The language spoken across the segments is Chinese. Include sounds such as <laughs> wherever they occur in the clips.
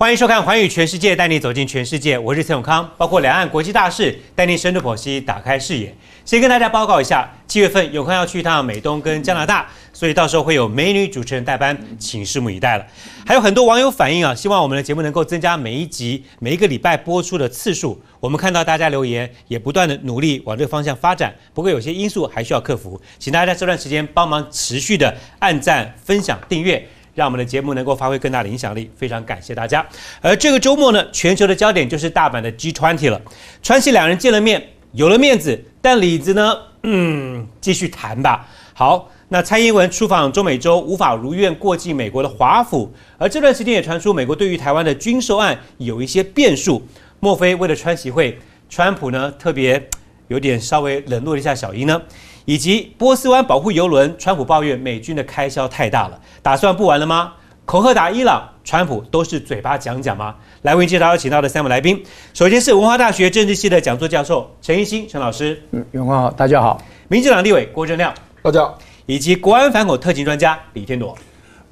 欢迎收看《环宇全世界》，带你走进全世界。我是陈永康，包括两岸国际大事，带您深度剖析，打开视野。先跟大家报告一下，七月份永康要去一趟美东跟加拿大，所以到时候会有美女主持人代班，请拭目以待了。还有很多网友反映啊，希望我们的节目能够增加每一集、每一个礼拜播出的次数。我们看到大家留言，也不断的努力往这个方向发展。不过有些因素还需要克服，请大家这段时间帮忙持续的按赞、分享、订阅。让我们的节目能够发挥更大的影响力，非常感谢大家。而这个周末呢，全球的焦点就是大阪的 G20 了。川西两人见了面，有了面子，但里子呢，嗯，继续谈吧。好，那蔡英文出访中美洲，无法如愿过境美国的华府，而这段时间也传出美国对于台湾的军售案有一些变数。莫非为了川习会，川普呢特别有点稍微冷落一下小英呢？以及波斯湾保护游轮，川普抱怨美军的开销太大了，打算不玩了吗？恐吓打伊朗，川普都是嘴巴讲讲吗？来为介绍邀请到的三位来宾，首先是文化大学政治系的讲座教授陈一新陈老师，嗯，永光好，大家好。民进党立委郭正亮，大家好。以及国安反恐特勤专家李天铎，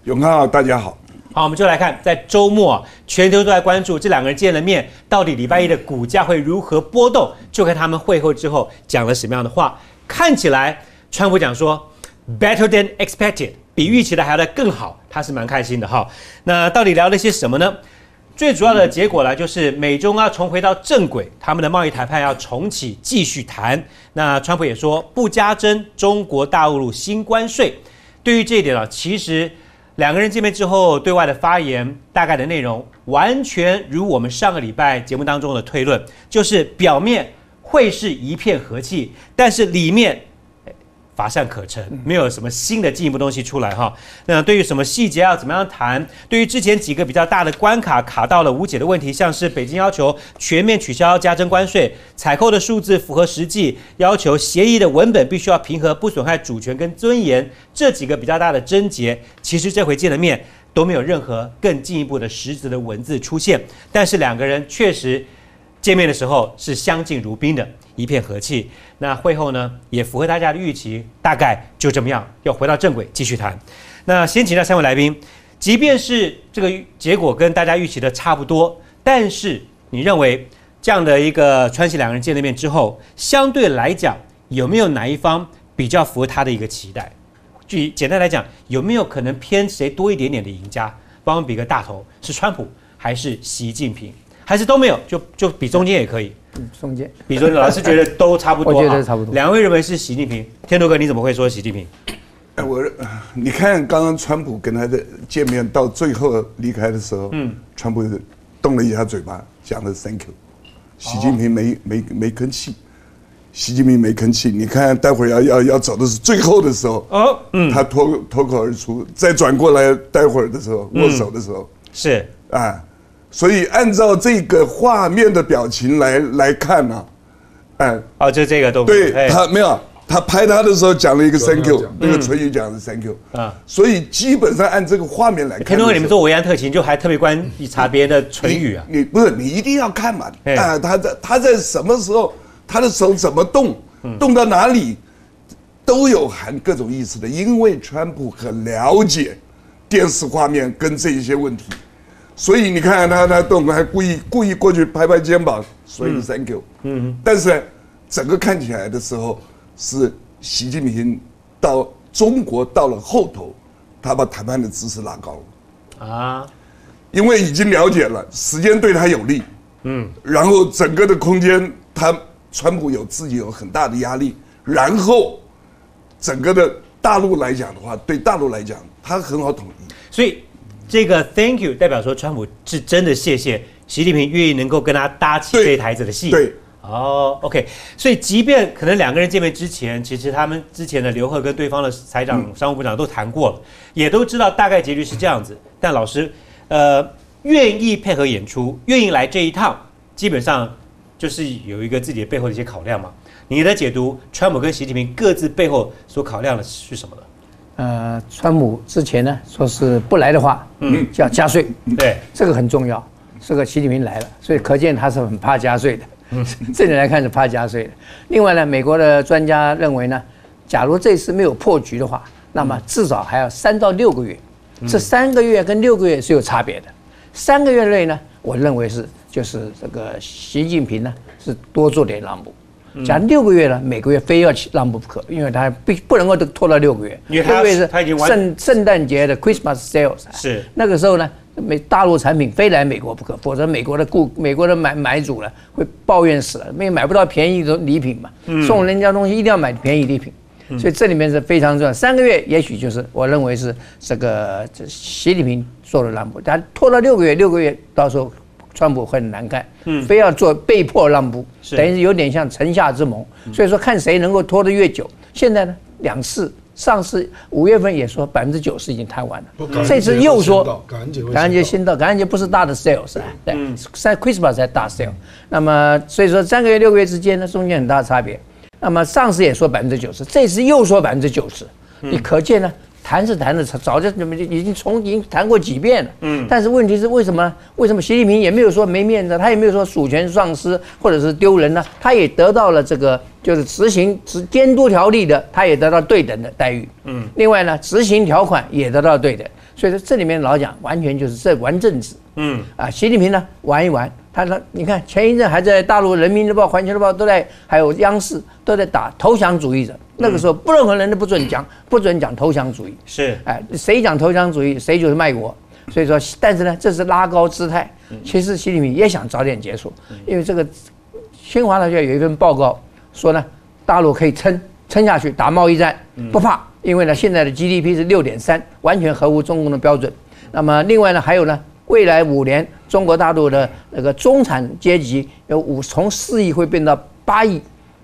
永康好，大家好。好，我们就来看，在周末，全球都在关注这两个人见了面，到底礼拜一的股价会如何波动？就看他们会后之后讲了什么样的话。看起来，川普讲说 better than expected，比预期的还要更好，他是蛮开心的哈。那到底聊了些什么呢？最主要的结果呢，就是美中啊重回到正轨，他们的贸易谈判要重启，继续谈。那川普也说不加征中国大陆新关税。对于这一点啊，其实两个人见面之后对外的发言，大概的内容完全如我们上个礼拜节目当中的推论，就是表面。会是一片和气，但是里面乏善可陈，没有什么新的进一步东西出来哈。那对于什么细节要怎么样谈？对于之前几个比较大的关卡卡到了无解的问题，像是北京要求全面取消加征关税，采购的数字符合实际，要求协议的文本必须要平和，不损害主权跟尊严，这几个比较大的症结，其实这回见了面都没有任何更进一步的实质的文字出现，但是两个人确实。见面的时候是相敬如宾的一片和气，那会后呢也符合大家的预期，大概就这么样，要回到正轨继续谈。那先请教三位来宾，即便是这个结果跟大家预期的差不多，但是你认为这样的一个川西两个人见了面之后，相对来讲有没有哪一方比较符合他的一个期待？据简单来讲，有没有可能偏谁多一点点的赢家？帮我们比个大头，是川普还是习近平？还是都没有，就就比中间也可以。嗯，中间。比中间，老师觉得都差不多。我觉得差不多。两位认为是习近平，天图哥你怎么会说习近平？哎，我，你看刚刚川普跟他的见面到最后离开的时候，嗯，川普动了一下嘴巴，讲了 thank you，习近平没没没吭气，习近平没吭气。你看待会儿要要要走的是最后的时候，哦，嗯，他脱脱口而出，再转过来待会儿的时候握手的时候，是啊。所以按照这个画面的表情来来看呢，哎，哦，就这个动作，对他没有，他拍他的时候讲了一个 thank you，那个唇语讲的 thank you 啊，所以基本上按这个画面来看，天哥，你们做维安特勤就还特别关意查别人的唇语啊？你不是你一定要看嘛？啊，他在他在什么时候，他的手怎么动，动到哪里，都有含各种意思的，因为川普很了解电视画面跟这一些问题。所以你看他他动还故意故意过去拍拍肩膀，所以 thank you。嗯，但是整个看起来的时候是习近平到中国到了后头，他把谈判的姿势拉高了。啊，因为已经了解了时间对他有利，嗯，然后整个的空间他川普有自己有很大的压力，然后整个的大陆来讲的话，对大陆来讲他很好统一，所以。这个 Thank you 代表说，川普是真的谢谢习近平愿意能够跟他搭起这一台子的戏。对，哦，OK。所以，即便可能两个人见面之前，其实他们之前的刘鹤跟对方的财长、商务部长都谈过了，也都知道大概结局是这样子。但老师，呃，愿意配合演出，愿意来这一趟，基本上就是有一个自己的背后的一些考量嘛。你的解读，川普跟习近平各自背后所考量的是什么呢？呃，川普之前呢说是不来的话，嗯，就要加税，对，这个很重要。这个习近平来了，所以可见他是很怕加税的。嗯，<laughs> 这里来看是怕加税的。另外呢，美国的专家认为呢，假如这次没有破局的话，那么至少还要三到六个月。这三个月跟六个月是有差别的。三个月内呢，我认为是就是这个习近平呢是多做点让步。讲六个月呢，每个月非要让步不可，因为他必不能够拖到六个月。因为他他已经圣圣诞节的 Christmas sales 是那个时候呢，美大陆产品非来美国不可，否则美国的顾美国的买买主呢会抱怨死了，因为买不到便宜的礼品嘛，送人家东西一定要买便宜礼品，所以这里面是非常重要。三个月也许就是我认为是这个习近平做的让步，但拖到六个月，六个月到时候。川普会很难看，嗯，非要做被迫让步，等于是有点像城下之盟。所以说看谁能够拖得越久。现在呢，两次上次五月份也说百分之九十已经谈完了，这次又说感恩节感恩节先到，感恩节不是大的 sales，对，在 Christmas 才大 sale。那么所以说三个月六个月之间呢，中间很大的差别。那么上次也说百分之九十，这次又说百分之九十，你可见呢？谈是谈的，早就你们已经从已经谈过几遍了。嗯，但是问题是为什么？为什么习近平也没有说没面子，他也没有说主权丧失或者是丢人呢？他也得到了这个就是执行执监督条例的，他也得到对等的待遇。嗯，另外呢，执行条款也得到对等。所以说这里面老讲完全就是在玩政治。嗯，啊，习近平呢玩一玩，他说你看前一阵还在大陆人民日报、环球日报都在，还有央视都在打投降主义者。那个时候，不任何人都不准讲，不准讲投降主义。是，哎，谁讲投降主义，谁就是卖国。所以说，但是呢，这是拉高姿态。其实习近平也想早点结束，因为这个清华大学有一份报告说呢，大陆可以撑撑下去打贸易战，不怕，因为呢，现在的 GDP 是六点三，完全合乎中共的标准。那么另外呢，还有呢，未来五年中国大陆的那个中产阶级有五从四亿会变到八亿。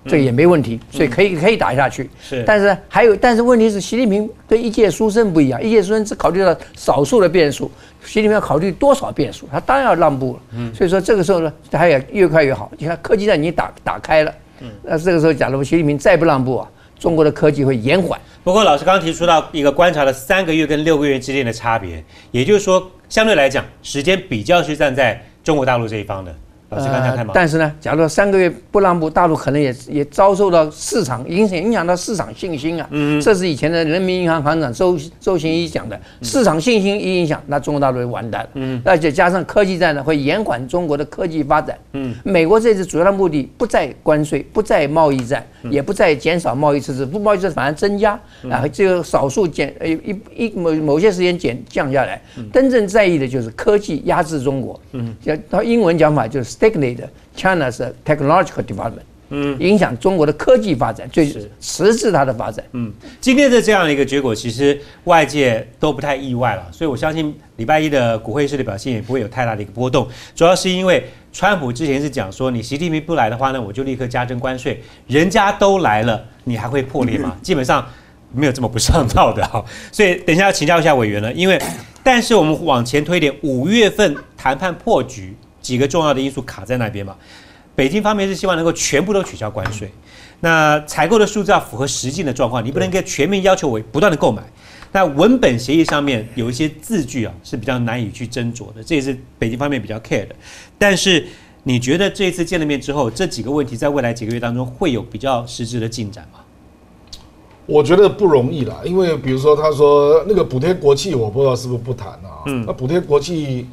这也没问题，所以可以可以打下去。是，但是还有，但是问题是，习近平跟一介书生不一样，一介书生只考虑到少数的变数，习近平要考虑多少变数，他当然要让步了。嗯，所以说这个时候呢，他也越快越好。你看科技战已经打打开了，嗯，那这个时候假如习近平再不让步啊，中国的科技会延缓。不过老师刚刚提出到一个观察了三个月跟六个月之间的差别，也就是说相对来讲，时间比较是站在中国大陆这一方的。呃，但是呢，假如三个月不让步，大陆可能也也遭受到市场影响，影响到市场信心啊。嗯，这是以前的人民银行行长周周行一讲的，市场信心一影响，那中国大陆就完蛋了。嗯，而且加上科技战呢，会延缓中国的科技发展。嗯，美国这次主要的目的不在关税，不在贸易战，也不在减少贸易赤字，不贸易赤字反而增加啊，这个少数减呃一一某某些时间减降下来，真正在意的就是科技压制中国。嗯，叫他英文讲法就是。Stagnate China's technological development，嗯，影响中国的科技发展，最迟滞它的发展。嗯，今天的这样的一个结果，其实外界都不太意外了，所以我相信礼拜一的股会市的表现也不会有太大的一个波动。主要是因为川普之前是讲说，你习近平不来的话呢，我就立刻加征关税。人家都来了，你还会破裂吗？基本上没有这么不上道的哈。所以等一下要请教一下委员了，因为但是我们往前推一点，五月份谈判破局。几个重要的因素卡在那边嘛？北京方面是希望能够全部都取消关税，那采购的数字要符合实际的状况，你不能够全面要求我不断的购买。那文本协议上面有一些字句啊是比较难以去斟酌的，这也是北京方面比较 care 的。但是你觉得这一次见了面之后，这几个问题在未来几个月当中会有比较实质的进展吗？我觉得不容易啦，因为比如说他说那个补贴国企，我不知道是不是不谈啊？嗯，那补贴国企。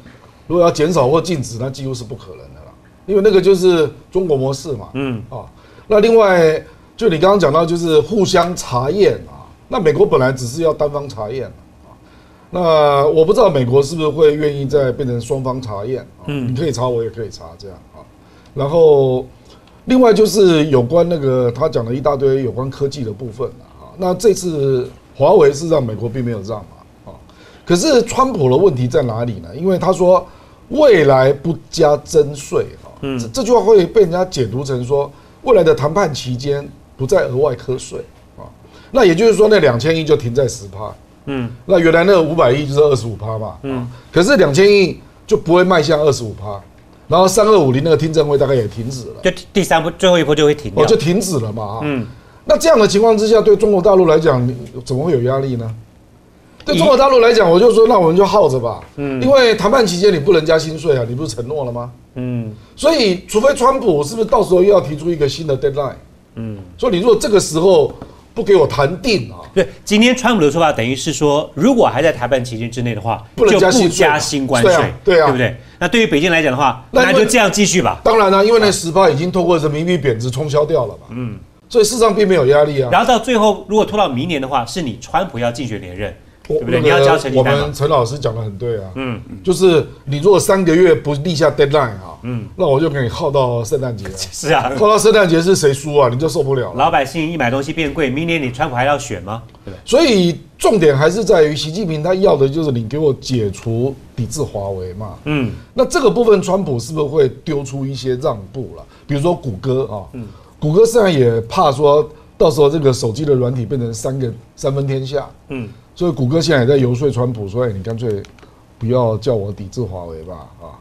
如果要减少或禁止，那几乎是不可能的了，因为那个就是中国模式嘛。嗯啊，那另外就你刚刚讲到，就是互相查验啊。那美国本来只是要单方查验啊，那我不知道美国是不是会愿意再变成双方查验啊？嗯，你可以查，我也可以查，这样啊。然后另外就是有关那个他讲了一大堆有关科技的部分啊。那这次华为是让美国并没有让嘛。可是川普的问题在哪里呢？因为他说未来不加征税啊，嗯，这句话会被人家解读成说未来的谈判期间不再额外课税啊，那也就是说那两千亿就停在十趴，嗯，那原来那个五百亿就是二十五趴嘛，嗯，可是两千亿就不会迈向二十五趴，然后三二五零那个听证会大概也停止了，就第三步最后一步就会停我，就停止了嘛，嗯，那这样的情况之下，对中国大陆来讲，怎么会有压力呢？对中国大陆来讲，我就说，那我们就耗着吧。嗯，因为谈判期间你不能加薪税啊，你不是承诺了吗？嗯，所以除非川普是不是到时候又要提出一个新的 deadline？嗯，所以你如果这个时候不给我谈定啊。对，今天川普的说法等于是说，如果还在谈判期间之内的话，不能就不加新关税对啊，对啊对不对？那对于北京来讲的话，那就这样继续吧。当然了、因为那十趴已经透过人民币贬值冲销掉了嘛，嗯，所以市场并没有压力啊。然后到最后，如果拖到明年的话，是你川普要竞选连任，对不对？你要交成绩我们。陈老师讲的很对啊，嗯，就是你如果三个月不立下 deadline 啊，嗯，那我就给你耗到圣诞节啊，<laughs> 是啊，耗到圣诞节是谁输啊？你就受不了了。老百姓一买东西变贵，明年你川普还要选吗？对对？所以重点还是在于习近平他要的就是你给我解除抵制华为嘛，嗯，那这个部分川普是不是会丢出一些让步了？比如说谷歌啊，嗯谷歌虽然也怕说到时候这个手机的软体变成三个三分天下，嗯，所以谷歌现在也在游说川普说，哎，你干脆不要叫我抵制华为吧，啊，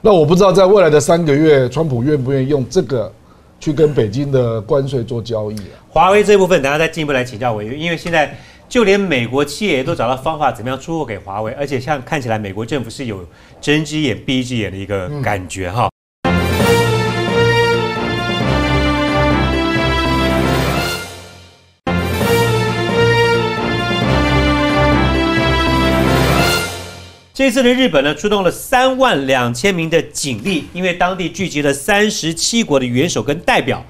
那我不知道在未来的三个月，川普愿不愿意用这个去跟北京的关税做交易啊？华为这部分，等下再进一步来请教委员，因为现在就连美国企业都找到方法，怎么样出货给华为，而且像看起来美国政府是有睁一只眼闭一只眼的一个感觉哈。这次的日本呢，出动了三万两千名的警力，因为当地聚集了三十七国的元首跟代表。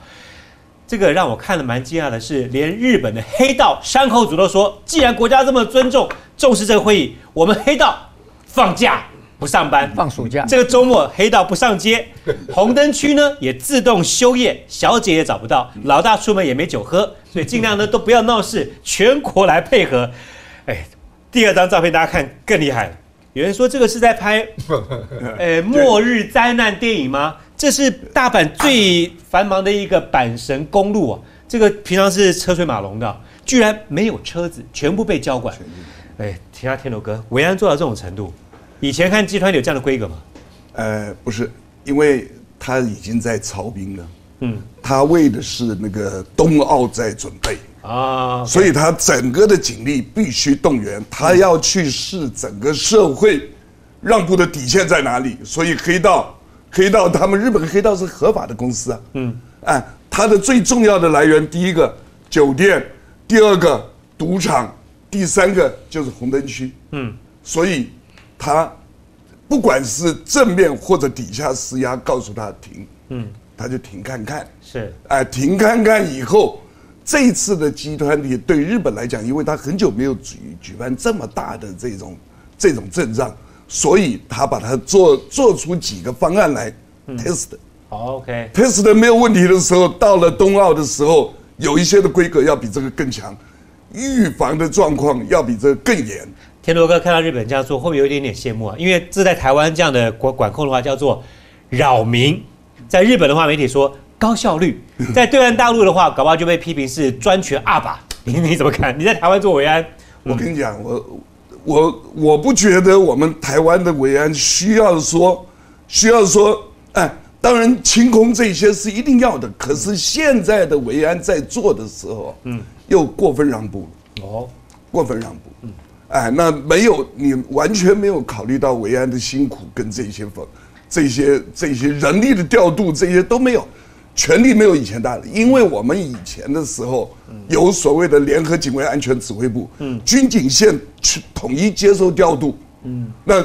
这个让我看了蛮惊讶的是，连日本的黑道山口组都说，既然国家这么尊重重视这个会议，我们黑道放假不上班，放暑假这个周末黑道不上街，红灯区呢也自动休业，小姐也找不到，老大出门也没酒喝，所以尽量呢都不要闹事，全国来配合。哎，第二张照片大家看更厉害了，有人说这个是在拍，<laughs> 呃，末日灾难电影吗？这是大阪最繁忙的一个阪神公路啊，这个平常是车水马龙的，居然没有车子，全部被交管。哎，听下天罗哥，维安做到这种程度，以前看集团有这样的规格吗？呃，不是，因为他已经在操兵了，嗯他为的是那个冬奥在准备，啊，所以他整个的警力必须动员，他要去试整个社会让步的底线在哪里。所以黑道，黑道他们日本黑道是合法的公司啊，嗯，哎，他的最重要的来源，第一个酒店，第二个赌场，第三个就是红灯区，嗯，所以他不管是正面或者底下施压，告诉他停，嗯，他就停看看，是。哎，停看看以后，这一次的集团体对日本来讲，因为他很久没有举举办这么大的这种这种阵仗，所以他把它做做出几个方案来 test。好 OK，test 的没有问题的时候，到了冬奥的时候，有一些的规格要比这个更强，预防的状况要比这个更严。天罗哥看到日本这样做，会不会有一点点羡慕啊？因为这在台湾这样的管管控的话，叫做扰民；在日本的话，媒体说高效率；<laughs> 在对岸大陆的话，搞不好就被批评是专权阿爸。<laughs> 你你怎么看？你在台湾做维安，我跟你讲，我我我不觉得我们台湾的维安需要说需要说，哎，当然清空这些是一定要的，可是现在的维安在做的时候，嗯，又过分让步了。哦，过分让步。哎，那没有你完全没有考虑到维安的辛苦跟这些方、这些这些人力的调度，这些都没有，权力没有以前大了。因为我们以前的时候有所谓的联合警卫安全指挥部，嗯，军警线去统一接受调度，嗯，那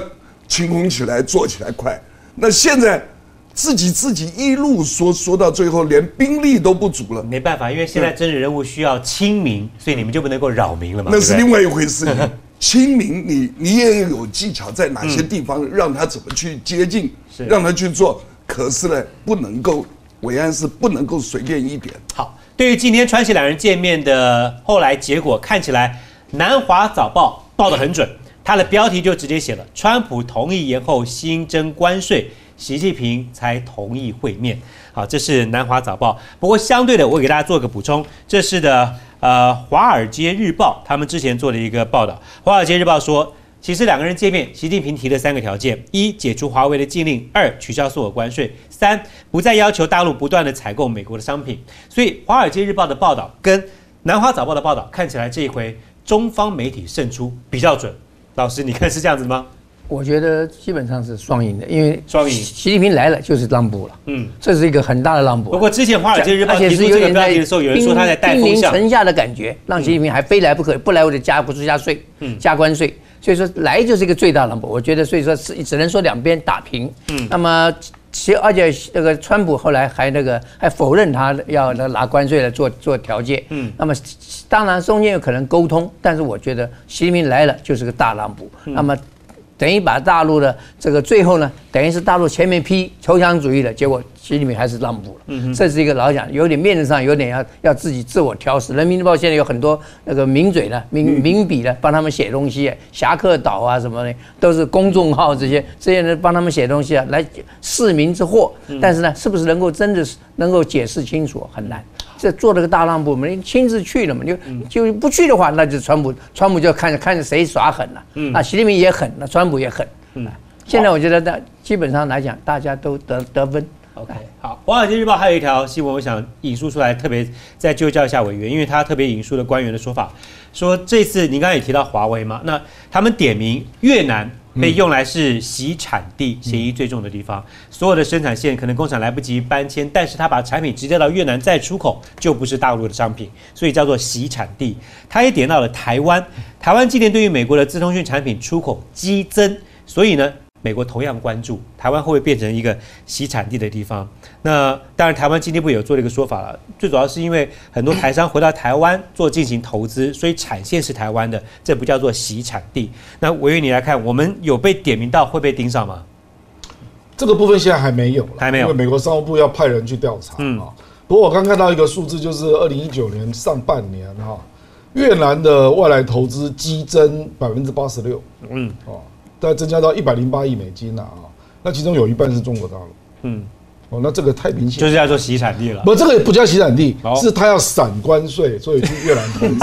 清空起来做起来快。那现在自己自己一路说说到最后，连兵力都不足了。没办法，因为现在政治任务需要亲民，所以你们就不能够扰民了嘛。那是另外一回事。<laughs> 亲民，你你也有技巧，在哪些地方让他怎么去接近，是让他去做。可是呢，不能够维安是不能够随便一点。好，对于今天川西两人见面的后来结果，看起来南华早报报得很准，它的标题就直接写了：川普同意延后新增关税，习近平才同意会面。好，这是南华早报。不过相对的，我给大家做个补充，这是的，呃，《华尔街日报》他们之前做的一个报道，《华尔街日报》说。其实两个人见面，习近平提了三个条件：一、解除华为的禁令；二、取消所有关税；三、不再要求大陆不断的采购美国的商品。所以，《华尔街日报》的报道跟《南华早报》的报道看起来这一回中方媒体胜出比较准。老师，你看是这样子吗？我觉得基本上是双赢的，因为双赢习近平来了就是让步了，嗯，这是一个很大的让步。不过之前《华尔街日报》提出这个标题的时候，有人说他在带兵风向，临城下的感觉，让习近平还非来不可，不来我就加不出加税，加关税。所以说来就是一个最大让步。我觉得，所以说是只能说两边打平。嗯，那么其而且那个川普后来还那个还否认他要拿关税来做做条件。嗯，那么当然中间有可能沟通，但是我觉得习近平来了就是个大让步。那么。等于把大陆的这个最后呢，等于是大陆前面批投降主义的结果，习近平还是让步了。这是一个老讲，有点面子上有点要要自己自我挑食。人民日报现在有很多那个名嘴的、名名笔的，帮他们写东西，侠客岛啊什么的，都是公众号这些这些人帮他们写东西啊，来市民之祸。但是呢，是不是能够真的是能够解释清楚，很难。这做了个大让步，我们亲自去了嘛，就就不去的话，那就川普，川普就看着看着谁耍狠了。嗯，那习近平也狠，那川普也狠。嗯，现在我觉得大基本上来讲，大家都得得分。OK，好，《华尔街日报》还有一条新闻，我想引述出来，特别再就教一下委员，因为他特别引述了官员的说法，说这次您刚才也提到华为嘛，那他们点名越南。被用来是洗产地，嫌疑最重的地方。所有的生产线可能工厂来不及搬迁，但是他把产品直接到越南再出口，就不是大陆的商品，所以叫做洗产地。他也点到了台湾，台湾今年对于美国的资通讯产品出口激增，所以呢。美国同样关注台湾会不会变成一个洗产地的地方？那当然，台湾今天不有做了一个说法了。最主要是因为很多台商回到台湾做进行投资，所以产线是台湾的，这不叫做洗产地。那委员你来看，我们有被点名到会被盯上吗？这个部分现在还没有，还没有，因为美国商务部要派人去调查啊。不过我刚看到一个数字，就是二零一九年上半年哈，越南的外来投资激增百分之八十六。嗯，哦。再增加到一百零八亿美金了啊！那其中有一半是中国大陆。嗯，哦，那这个太明显，就是要做洗产地了。不，这个也不叫洗产地，是他要散关税，所以去越南投资。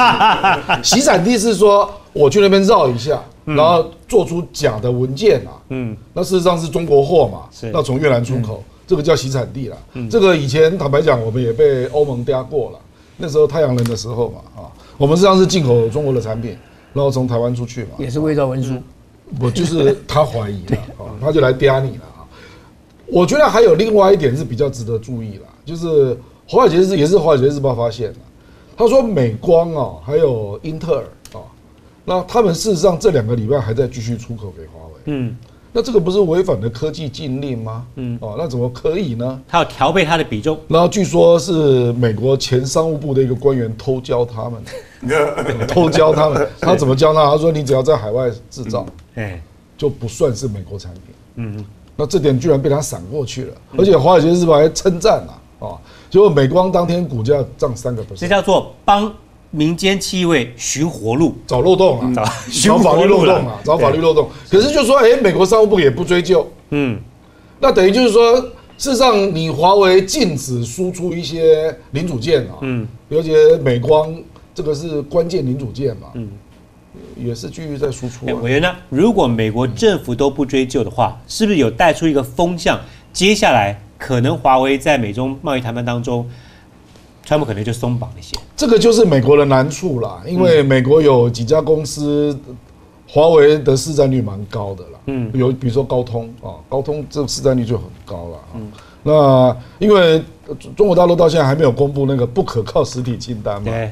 <laughs> 洗产地是说我去那边绕一下，然后做出假的文件啊。嗯，那事实上是中国货嘛，那从越南出口，这个叫洗产地了。这个以前坦白讲，我们也被欧盟嗲过了。那时候太阳能的时候嘛，啊，我们实际上是进口中国的产品，然后从台湾出去嘛，也是伪造文书。我就是他怀疑了，他就来嗲你了啊！我觉得还有另外一点是比较值得注意了，就是华尔街日也是华尔街日报发现的，他说美光啊，还有英特尔啊，那他们事实上这两个礼拜还在继续出口给华为，嗯。那这个不是违反了科技禁令吗？嗯，哦，那怎么可以呢？他要调配他的比重。然后据说是美国前商务部的一个官员偷教他们，<laughs> 偷教他们。他怎么教他？他说你只要在海外制造，哎，就不算是美国产品。嗯，那这点居然被他闪过去了。而且华尔街日报还称赞了啊，结果美光当天股价涨三个 percent。这叫做帮。民间气味寻活路，找漏洞啊，<laughs> 找法律漏洞啊，找法律漏洞。可是就说，哎，美国商务部也不追究，嗯，那等于就是说，事实上，你华为禁止输出一些零组件啊，嗯，尤其美光这个是关键零组件嘛，嗯，也是继续在输出。委员呢，如果美国政府都不追究的话，是不是有带出一个风向？接下来可能华为在美中贸易谈判当中。川普可能就松绑一些，这个就是美国的难处啦。因为美国有几家公司，华为的市占率蛮高的啦。嗯，有比如说高通啊，高通这市占率就很高了。嗯，那因为中国大陆到现在还没有公布那个不可靠实体清单嘛。对，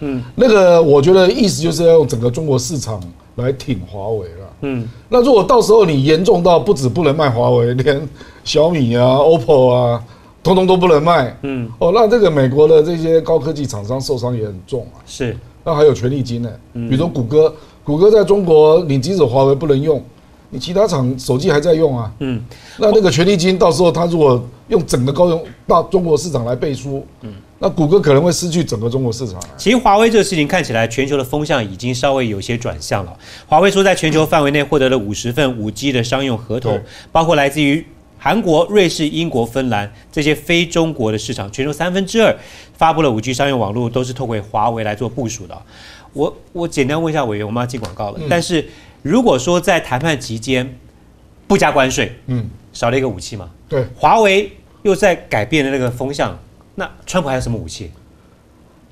嗯，那个我觉得意思就是要用整个中国市场来挺华为了。嗯，那如果到时候你严重到不止不能卖华为，连小米啊、OPPO 啊。通通都不能卖，嗯，哦，那这个美国的这些高科技厂商受伤也很重啊。是，那还有权利金呢，比如说谷歌，谷歌在中国，你即使华为不能用，你其他厂手机还在用啊，嗯，那那个权利金到时候他如果用整个高用到中国市场来背书，嗯，那谷歌可能会失去整个中国市场。其实华为这个事情看起来，全球的风向已经稍微有些转向了。华为说，在全球范围内获得了五十份五 G 的商用合同，包括来自于。韩国、瑞士、英国、芬兰这些非中国的市场，全球三分之二发布了五 G 商用网络，都是透过华为来做部署的。我我简单问一下委员，我们要进广告了。但是如果说在谈判期间不加关税，嗯，少了一个武器嘛？对，华为又在改变的那个风向，那川普还有什么武器？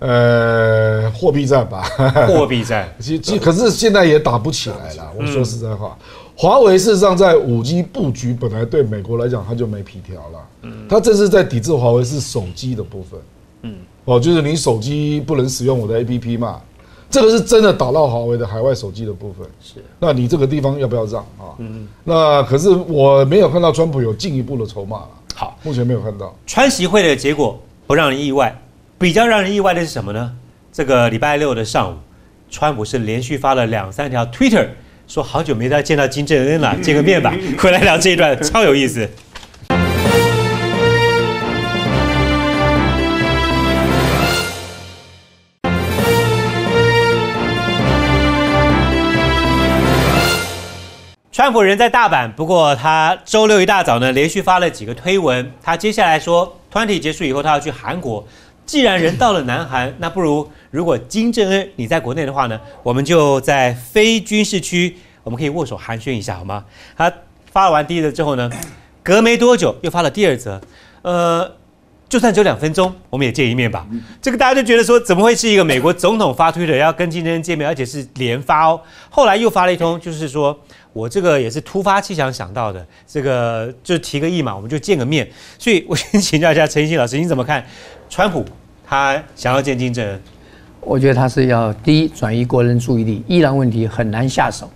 呃，货币战吧，货币战。<laughs> 其其可是现在也打不起来了。我说实在话。华为事实上在五 G 布局本来对美国来讲它就没皮条了，嗯，它这是在抵制华为是手机的部分，嗯，哦，就是你手机不能使用我的 APP 嘛，这个是真的打到华为的海外手机的部分，是，那你这个地方要不要让？啊？嗯，那可是我没有看到川普有进一步的筹码了，好，目前没有看到。川习会的结果不让人意外，比较让人意外的是什么呢？这个礼拜六的上午，川普是连续发了两三条 Twitter。说好久没再见到金正恩了，见个面吧。<laughs> 回来聊这一段超有意思。川普人在大阪，不过他周六一大早呢，连续发了几个推文。他接下来说，团体结束以后，他要去韩国。既然人到了南韩，那不如如果金正恩你在国内的话呢，我们就在非军事区，我们可以握手寒暄一下，好吗？他发完第一则之后呢，隔没多久又发了第二则，呃，就算只有两分钟，我们也见一面吧。这个大家就觉得说，怎么会是一个美国总统发推的要跟金正恩见面，而且是连发哦？后来又发了一通，就是说我这个也是突发奇想想到的，这个就提个议嘛，我们就见个面。所以我先请教一下陈奕迅老师，你怎么看川普？他想要见金正恩，我觉得他是要第一转移国人注意力，伊朗问题很难下手，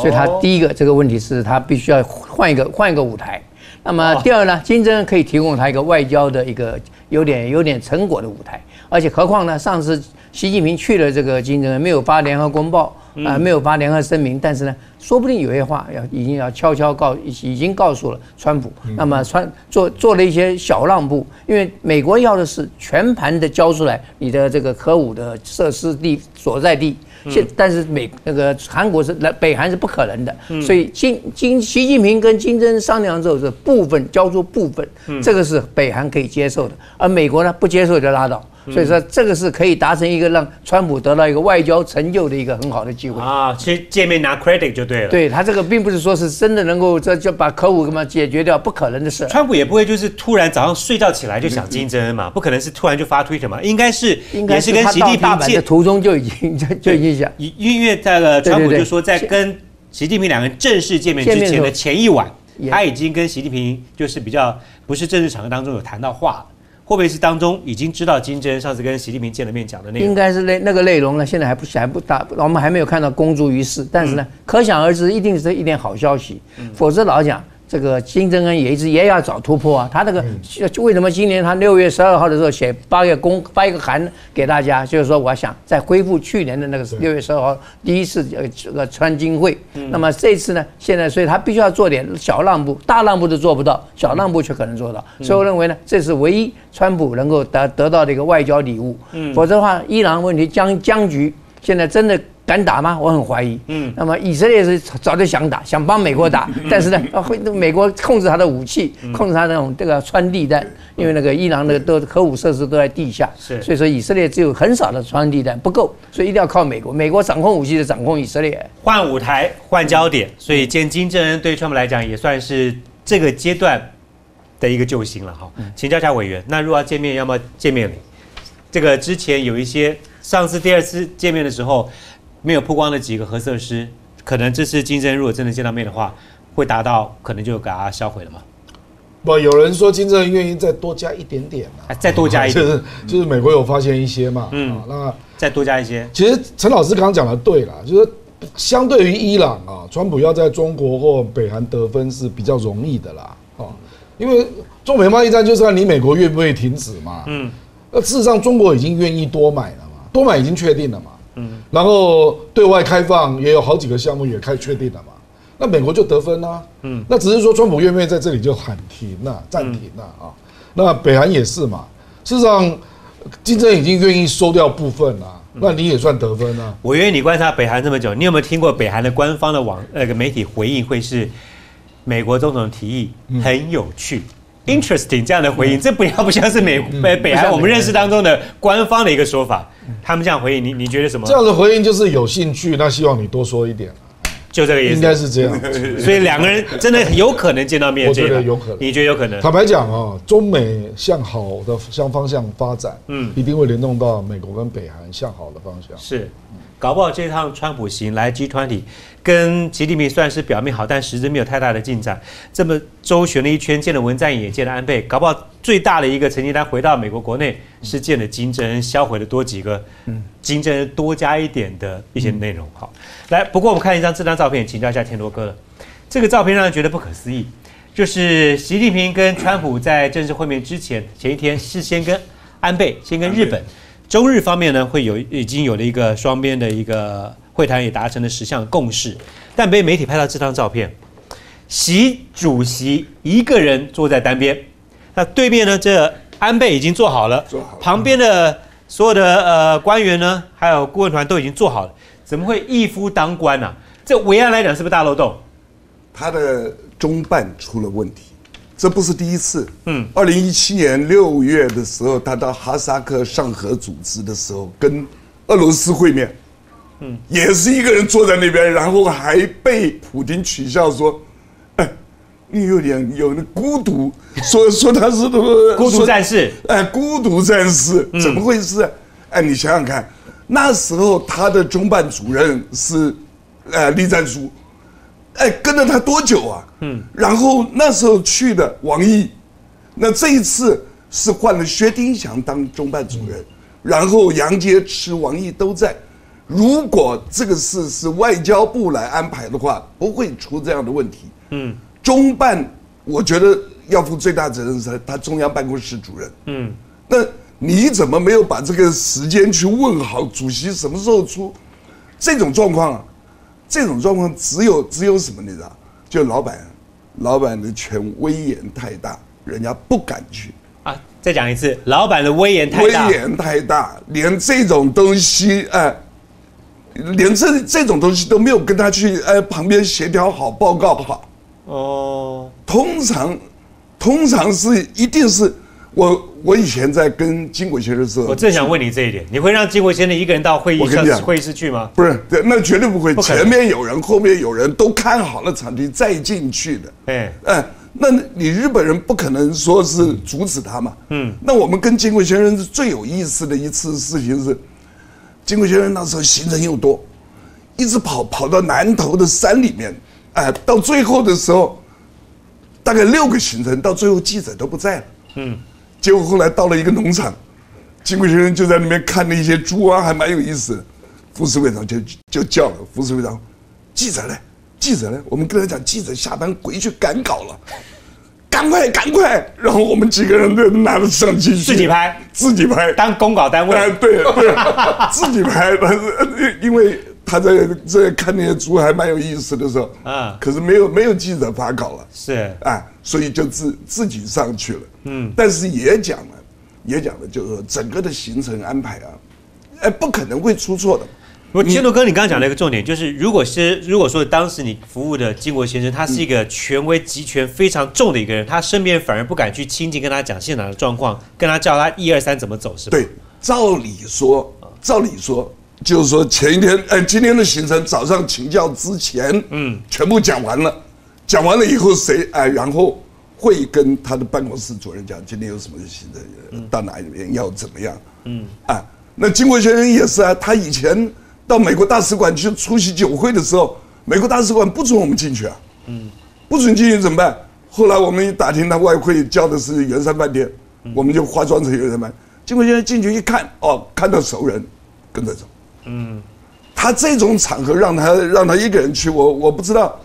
所以他第一个这个问题是他必须要换一个换一个舞台。那么第二呢，金正恩可以提供他一个外交的一个有点有点成果的舞台，而且何况呢，上次习近平去了这个金正恩，没有发联合公报。啊，没有发联合声明，但是呢，说不定有些话要已经要悄悄告，已经告诉了川普。那么川做做了一些小让步，因为美国要的是全盘的交出来你的这个核武的设施地所在地。现但是美那个韩国是来北韩是不可能的，所以金金习近平跟金正恩商量之后是部分交出部分，这个是北韩可以接受的，而美国呢不接受就拉倒。所以说，这个是可以达成一个让川普得到一个外交成就的一个很好的机会啊！其实见面拿 credit 就对了。对他这个并不是说是真的能够这就把核武什么解决掉，不可能的事。川普也不会就是突然早上睡觉起来就想金正恩嘛，不可能是突然就发推特嘛，应该是应该是跟习近平见途中就已经就就已经想，因为在了川普就说在跟习近平两个人正式见面之前的前一晚，他已经跟习近平就是比较不是正式场合当中有谈到话。会不会是当中已经知道金正恩上次跟习近平见了面讲的内容？应该是那那个内容呢，现在还不还不大，我们还没有看到公诸于世。但是呢，可想而知，一定是一点好消息。否则老讲。这个金正恩也一直也要找突破啊，他这个为什么今年他六月十二号的时候写八月公发一个函给大家，就是说我想再恢复去年的那个六月十二号第一次呃这个川金会，那么这次呢，现在所以他必须要做点小让步，大让步都做不到，小让步却可能做到，所以我认为呢，这是唯一川普能够得得到的一个外交礼物，否则的话，伊朗问题僵僵局现在真的。敢打吗？我很怀疑。嗯，那么以色列是早就想打，想帮美国打，但是呢，<laughs> 会美国控制他的武器，控制他那种这个穿地弹，因为那个伊朗的都核武设施都在地下，是，所以说以色列只有很少的穿地弹不够，所以一定要靠美国。美国掌控武器就掌控以色列，换舞台换焦点，所以见金正恩对川普来讲也算是这个阶段的一个救星了哈。请教一下委员，那如果要见面，要么见面礼？这个之前有一些上次第二次见面的时候。没有曝光的几个核设施，可能这次金正恩如果真的见到面的话，会达到可能就给他销毁了嘛？不，有人说金正恩愿意再多加一点点嘛，再多加一点，<laughs> 就是就是美国有发现一些嘛，嗯，那再多加一些。其实陈老师刚刚讲的对了，就是相对于伊朗啊，川普要在中国或北韩得分是比较容易的啦，啊，因为中美贸易战就是看你美国愿不愿意停止嘛，嗯，那事实上中国已经愿意多买了嘛，多买已经确定了嘛。嗯，然后对外开放也有好几个项目也开确定了嘛，那美国就得分啦。嗯，那只是说川普愿不愿意在这里就喊停了、暂停了啊？那北韩也是嘛。事实上，金正已经愿意收掉部分了，那你也算得分啊。我愿意你观察北韩这么久，你有没有听过北韩的官方的网那个媒体回应会是美国总统的提议很有趣？Interesting，这样的回应，这不要不像是美北北韩我们认识当中的官方的一个说法。他们这样回应，你你觉得什么？这样的回应就是有兴趣，那希望你多说一点。就这个意思，应该是这样。<laughs> 所以两个人真的有可能见到面。我觉得有可能。你觉得有可能？坦白讲啊，中美向好的向方向发展，嗯，一定会联动到美国跟北韩向好的方向。是。搞不好这趟川普行来集团里，跟习近平算是表面好，但实质没有太大的进展。这么周旋了一圈，见了文在寅，也见了安倍，搞不好最大的一个成绩单回到美国国内是见了金正恩，销毁了多几个，金正恩多加一点的一些内容。好，来，不过我们看一张这张照片，请教一下田螺哥了。这个照片让人觉得不可思议，就是习近平跟川普在正式会面之前前一天，事先跟安倍，先跟日本。中日方面呢，会有已经有了一个双边的一个会谈，也达成了十项共识。但被媒体拍到这张照片，习主席一个人坐在单边，那对面呢，这安倍已经坐好了，旁边的所有的呃官员呢，还有顾问团都已经做好了，怎么会一夫当关呢？这维安来讲是不是大漏洞？他的中办出了问题。这不是第一次。嗯，二零一七年六月的时候，他到哈萨克上合组织的时候，跟俄罗斯会面，嗯，也是一个人坐在那边，然后还被普京取笑说：“哎，你有点有那孤独，<laughs> 说说他是孤独战士，哎，孤独战士，怎么回事？哎，你想想看，那时候他的中办主任是，呃，栗战书。”哎，跟了他多久啊？嗯，然后那时候去的王毅，那这一次是换了薛丁祥当中办主任，然后杨洁篪、王毅都在。如果这个事是外交部来安排的话，不会出这样的问题。嗯，中办我觉得要负最大责任是他中央办公室主任。嗯，那你怎么没有把这个时间去问好？主席什么时候出？这种状况啊？这种状况只有只有什么你知道？就老板，老板的权威严太大，人家不敢去啊。再讲一次，老板的威严太大，威严太大，连这种东西哎，连这这种东西都没有跟他去哎旁边协调好报告好。哦，通常，通常是一定是。我我以前在跟金国先生说，我正想问你这一点，你会让金国先生一个人到会议室会议室去吗？不是，那绝对不会，前面有人，后面有人都看好了场地再进去的。哎哎，那你日本人不可能说是阻止他嘛？嗯，那我们跟金国先生最有意思的一次事情是，金国先生那时候行程又多，一直跑跑到南头的山里面，哎，到最后的时候，大概六个行程，到最后记者都不在了。嗯。结果后来到了一个农场，金贵先生就在那边看了一些猪啊，还蛮有意思。副市会长就就叫了副市会长，记者呢？记者呢？我们跟他讲，记者下班回去赶稿了，赶快赶快！然后我们几个人都拿着相机自己拍，自己拍，当公稿单位。哎，对对，<laughs> 自己拍。但是因为他在在看那些猪还蛮有意思的时候，啊，可是没有没有记者发稿了，是啊，所以就自自己上去了。嗯，但是也讲了，也讲了，就是说整个的行程安排啊，哎，不可能会出错的。我金路哥，你刚刚讲了一个重点，就是如果是如果说当时你服务的金国先生，他是一个权威集权非常重的一个人，他身边反而不敢去亲近跟他讲现场的状况，跟他叫他一二三怎么走，是吧？对，照理说，照理说，就是说前一天，哎，今天的行程早上请教之前，嗯，全部讲完了，讲完了以后谁哎，然后。会跟他的办公室主任讲今天有什么行程，到哪里边要怎么样？嗯啊，那金国先生也是啊，他以前到美国大使馆去出席酒会的时候，美国大使馆不准我们进去啊，嗯，不准进去怎么办？后来我们一打听，他外汇交的是圆山饭店，我们就化妆成圆山饭。店。结果现在进去一看，哦，看到熟人，跟着走。嗯，他这种场合让他让他一个人去，我我不知道。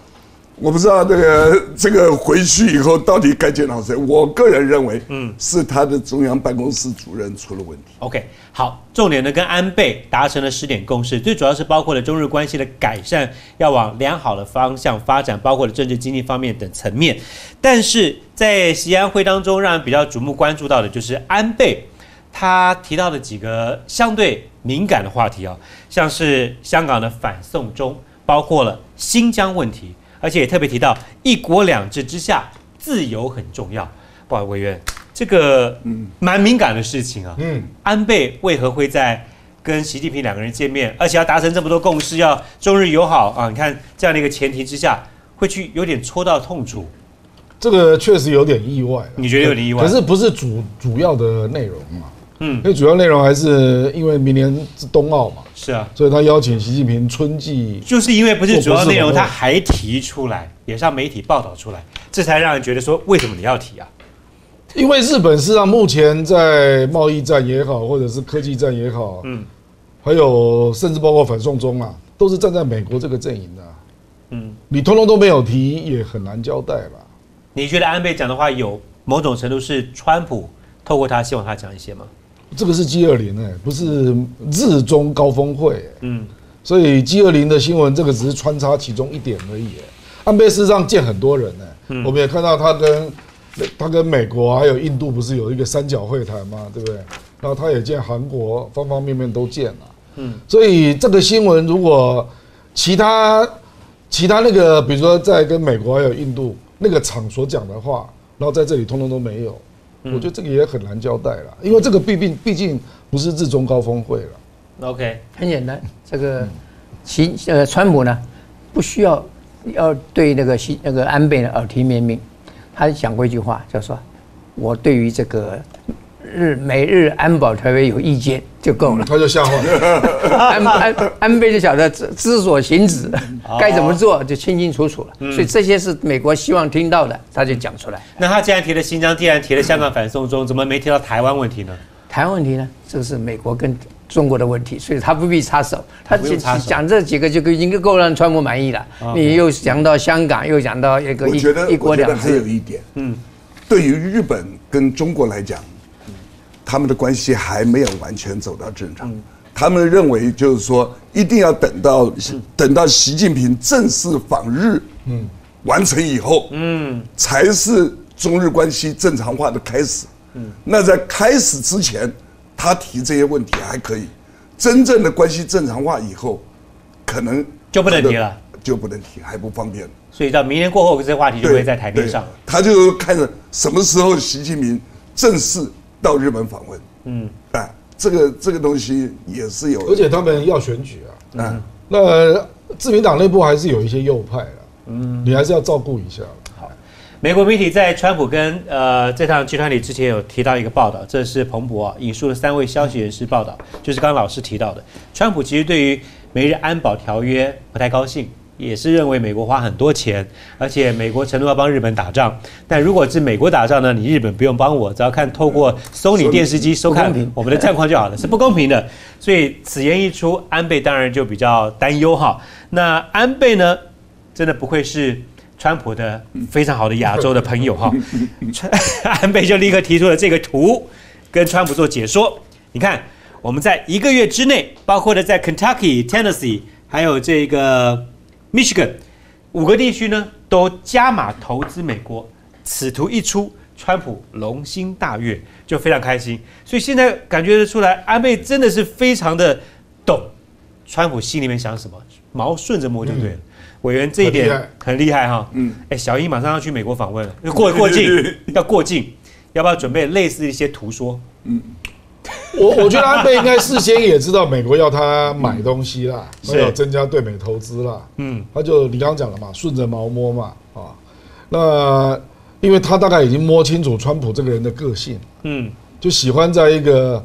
我不知道这个这个回去以后到底该见到谁。我个人认为，嗯，是他的中央办公室主任出了问题。OK，好，重点呢跟安倍达成了十点共识，最主要是包括了中日关系的改善，要往良好的方向发展，包括了政治经济方面等层面。但是在西安会当中，让人比较瞩目关注到的就是安倍他提到的几个相对敏感的话题啊，像是香港的反送中，包括了新疆问题。而且也特别提到“一国两制”之下，自由很重要。不好意思，委员，这个嗯蛮敏感的事情啊。嗯，安倍为何会在跟习近平两个人见面，而且要达成这么多共识，要中日友好啊？你看这样的一个前提之下，会去有点戳到痛处。这个确实有点意外。你觉得有点意外？可是不是主主要的内容嘛？嗯，因为主要内容还是因为明年是冬奥嘛，是啊，所以他邀请习近平春季，就是因为不是主要内容，他还提出来，也让媒体报道出来，这才让人觉得说，为什么你要提啊？因为日本实际上目前在贸易战也好，或者是科技战也好，嗯，还有甚至包括反送中啊，都是站在美国这个阵营的，嗯，你通通都没有提，也很难交代吧？你觉得安倍讲的话有某种程度是川普透过他希望他讲一些吗？这个是 G 二零哎，不是日中高峰会，嗯，所以 G 二零的新闻这个只是穿插其中一点而已。安倍事实上见很多人呢，我们也看到他跟。他跟美国还有印度不是有一个三角会谈嘛？对不对？然后他也见韩国，方方面面都见了。嗯，所以这个新闻如果其他其他那个，比如说在跟美国还有印度那个场所讲的话，然后在这里通通都没有，我觉得这个也很难交代了，因为这个毕竟毕竟不是日中高峰会了。OK，很简单，这个习呃川普呢不需要要对那个习那个安倍呢耳提面命。他讲过一句话，就说：“我对于这个日美日安保条约有意见就够了。”他就吓坏了。<laughs> 安安安倍就晓得知知所行止，该怎么做就清清楚楚了。所以这些是美国希望听到的，他就讲出来。那他既然提了新疆，既然提了香港反送中，怎么没提到台湾问题呢？台湾问题呢？这个是美国跟中国的问题，所以他不必插手。他讲这几个就已经够让川普满意了。你又讲到香港，又讲到一个一一国两制。还有一点，嗯，对于日本跟中国来讲，他们的关系还没有完全走到正常。他们认为就是说，一定要等到等到习近平正式访日，嗯，完成以后，嗯，才是中日关系正常化的开始。嗯，那在开始之前。他提这些问题还可以，真正的关系正常化以后，可能就不能提了，就不能提，还不方便。所以到明年过后，这些话题就会在台面上。他就看着什么时候习近平正式到日本访问。嗯，哎，这个这个东西也是有，而且他们要选举啊。嗯，那自民党内部还是有一些右派啊。嗯，你还是要照顾一下。好美国媒体在川普跟呃这趟集团里之前有提到一个报道，这是彭博引述了三位消息人士报道，就是刚刚老师提到的，川普其实对于美日安保条约不太高兴，也是认为美国花很多钱，而且美国承诺要帮日本打仗，但如果是美国打仗呢，你日本不用帮我，只要看透过收你电视机收看我们的战况就好了，<laughs> 是不公平的。所以此言一出，安倍当然就比较担忧哈。那安倍呢，真的不愧是？川普的非常好的亚洲的朋友哈，<laughs> 安倍就立刻提出了这个图，跟川普做解说。你看，我们在一个月之内，包括的在 Kentucky、Tennessee，还有这个 Michigan 五个地区呢，都加码投资美国。此图一出，川普龙心大悦，就非常开心。所以现在感觉得出来，安倍真的是非常的懂川普心里面想什么，毛顺着摸就对了。委员这一点很厉害哈，嗯，哎，小英马上要去美国访问了，过过境 <laughs> 要过境，要不要准备类似一些图说？嗯，我我觉得安倍应该事先也知道美国要他买东西啦，要增加对美投资啦，嗯，他就你刚刚讲了嘛，顺着毛摸嘛，啊，那因为他大概已经摸清楚川普这个人的个性，嗯，就喜欢在一个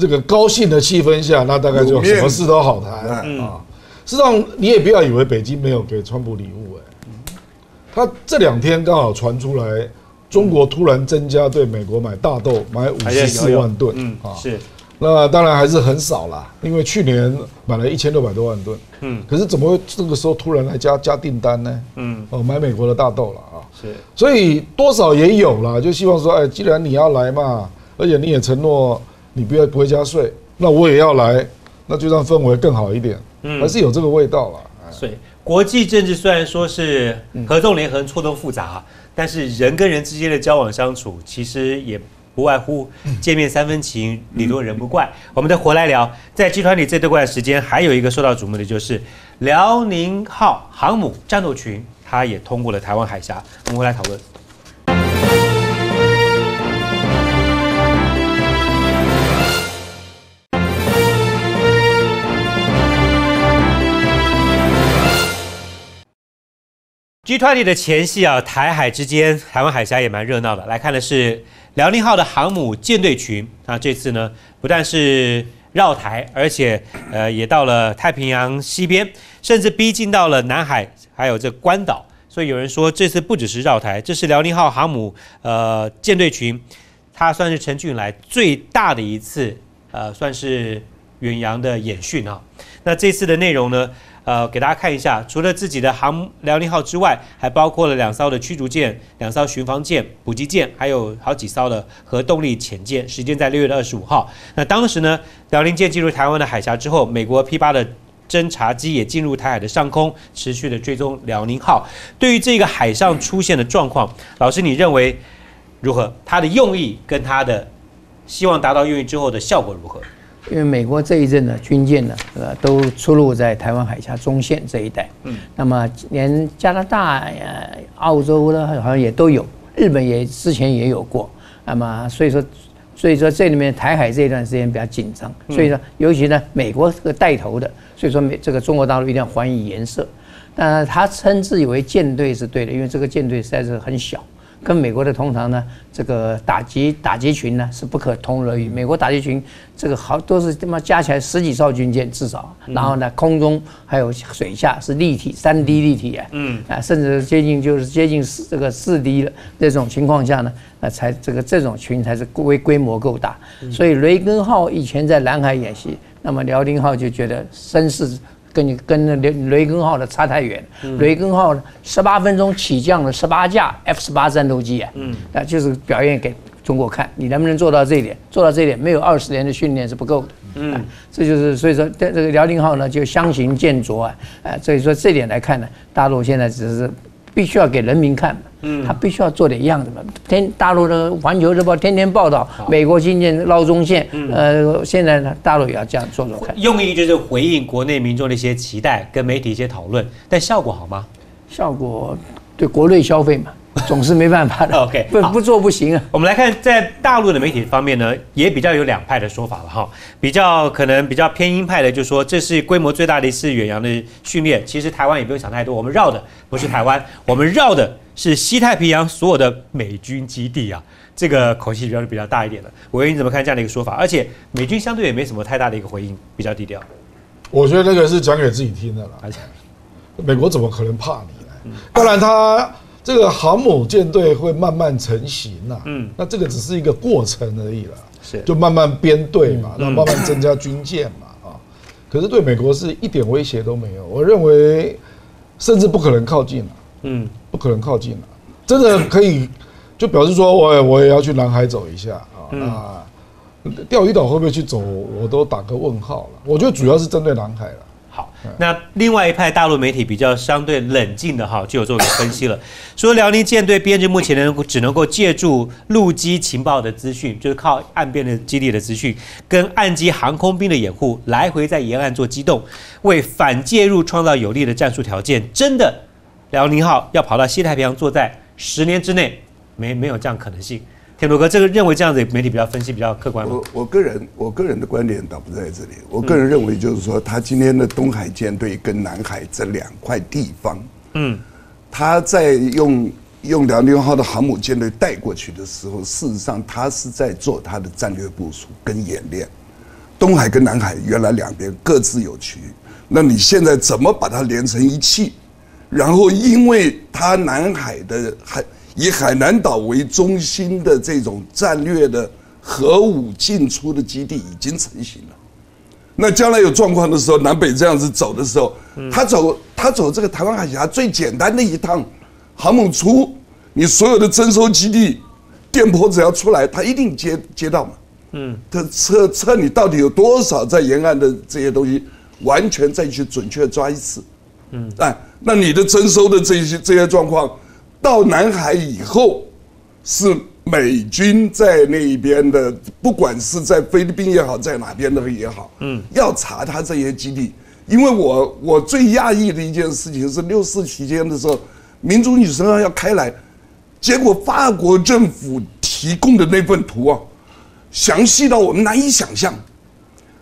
这个高兴的气氛下，那大概就什么事都好谈啊。实际上，你也不要以为北京没有给川普礼物哎，他这两天刚好传出来，中国突然增加对美国买大豆买五十四万吨，嗯啊，是，那当然还是很少啦，因为去年买了一千六百多万吨，嗯，可是怎么会这个时候突然来加加订单呢？嗯，哦，买美国的大豆了啊，是，所以多少也有啦，就希望说，哎，既然你要来嘛，而且你也承诺你不要不会加税，那我也要来，那就让氛围更好一点。嗯。还是有这个味道了。所以国际政治虽然说是合纵连横、错综复杂，但是人跟人之间的交往相处，其实也不外乎见面三分情，礼多人不怪。我们再回来聊，在集团里这段时间，还有一个受到瞩目的就是辽宁号航母战斗群，它也通过了台湾海峡。我们回来讨论。G20 的前夕啊，台海之间，台湾海峡也蛮热闹的。来看的是辽宁号的航母舰队群啊，这次呢不但是绕台，而且呃也到了太平洋西边，甚至逼近到了南海，还有这关岛。所以有人说，这次不只是绕台，这是辽宁号航母呃舰队群，它算是陈俊来最大的一次呃算是远洋的演训啊。那这次的内容呢？呃，给大家看一下，除了自己的航辽宁号之外，还包括了两艘的驱逐舰、两艘巡防舰、补给舰，还有好几艘的核动力潜舰。时间在六月的二十五号。那当时呢，辽宁舰进入台湾的海峡之后，美国 P 八的侦察机也进入台海的上空，持续的追踪辽宁号。对于这个海上出现的状况，老师你认为如何？它的用意跟它的希望达到用意之后的效果如何？因为美国这一阵的军舰呢，呃，都出入在台湾海峡中线这一带。嗯，那么连加拿大、呃、澳洲呢，好像也都有，日本也之前也有过。那么所以说，所以说这里面台海这一段时间比较紧张。所以说，尤其呢，美国这个带头的，所以说美这个中国大陆一定要还以颜色。但他称自以为舰队是对的，因为这个舰队实在是很小。跟美国的通常呢，这个打击打击群呢是不可同日而语。美国打击群这个好都是他妈加起来十几艘军舰至少，然后呢空中还有水下是立体三 D 立体啊，嗯啊甚至接近就是接近四这个四 D 的这种情况下呢，那才这个这种群才是规规模够大。所以雷根号以前在南海演习，那么辽宁号就觉得声势。跟你跟那雷雷根号的差太远，雷根号十八分钟起降了十八架 F 十八战斗机啊，那就是表演给中国看，你能不能做到这一点？做到这一点，没有二十年的训练是不够的。嗯，这就是所以说，这这个辽宁号呢就相形见绌啊，啊，所以说这点来看呢，大陆现在只是。必须要给人民看，嗯，他必须要做点样子嘛。天，大陆的《环球日报》天天报道美国军舰捞中线，呃，现在呢，大陆也要这样做做看。用意就是回应国内民众的一些期待，跟媒体一些讨论，但效果好吗？效果对国内消费嘛。<laughs> 总是没办法的。OK，不不做不行啊。我们来看，在大陆的媒体方面呢，也比较有两派的说法了哈。比较可能比较偏鹰派的，就说这是规模最大的一次远洋的训练。其实台湾也不用想太多，我们绕的不是台湾，<laughs> 我们绕的是西太平洋所有的美军基地啊。这个口气比较比较大一点的。我你怎么看这样的一个说法？而且美军相对也没什么太大的一个回应，比较低调。我觉得那个是讲给自己听的了。而且美国怎么可能怕你呢？当然他。这个航母舰队会慢慢成型呐，嗯，那这个只是一个过程而已了，是。就慢慢编队嘛，那慢慢增加军舰嘛，啊，可是对美国是一点威胁都没有，我认为甚至不可能靠近了，嗯，不可能靠近了，真的可以就表示说我我也要去南海走一下啊，那钓鱼岛会不会去走，我都打个问号了，我觉得主要是针对南海了。那另外一派大陆媒体比较相对冷静的哈，就有做个分析了，说辽宁舰队编制目前能够只能够借助陆基情报的资讯，就是靠岸边的基地的资讯，跟岸基航空兵的掩护，来回在沿岸做机动，为反介入创造有利的战术条件。真的，辽宁号要跑到西太平洋作战，十年之内没没有这样可能性。天罗哥，这个认为这样子媒体比较分析比较客观我我个人我个人的观点倒不在这里，我个人认为就是说，他今天的东海舰队跟南海这两块地方，嗯，他在用用辽宁号的航母舰队带过去的时候，事实上他是在做他的战略部署跟演练。东海跟南海原来两边各自有区域，那你现在怎么把它连成一气？然后因为它南海的海。以海南岛为中心的这种战略的核武进出的基地已经成型了。那将来有状况的时候，南北这样子走的时候，他走他走这个台湾海峡最简单的一趟航母出，你所有的征收基地电波只要出来，他一定接接到嘛。嗯，他测测你到底有多少在沿岸的这些东西，完全再去准确抓一次。嗯，哎，那你的征收的这些这些状况。到南海以后，是美军在那边的，不管是在菲律宾也好，在哪边的也好，嗯，要查他这些基地。因为我我最讶异的一件事情是六四期间的时候，民族女神号要开来，结果法国政府提供的那份图啊，详细到我们难以想象。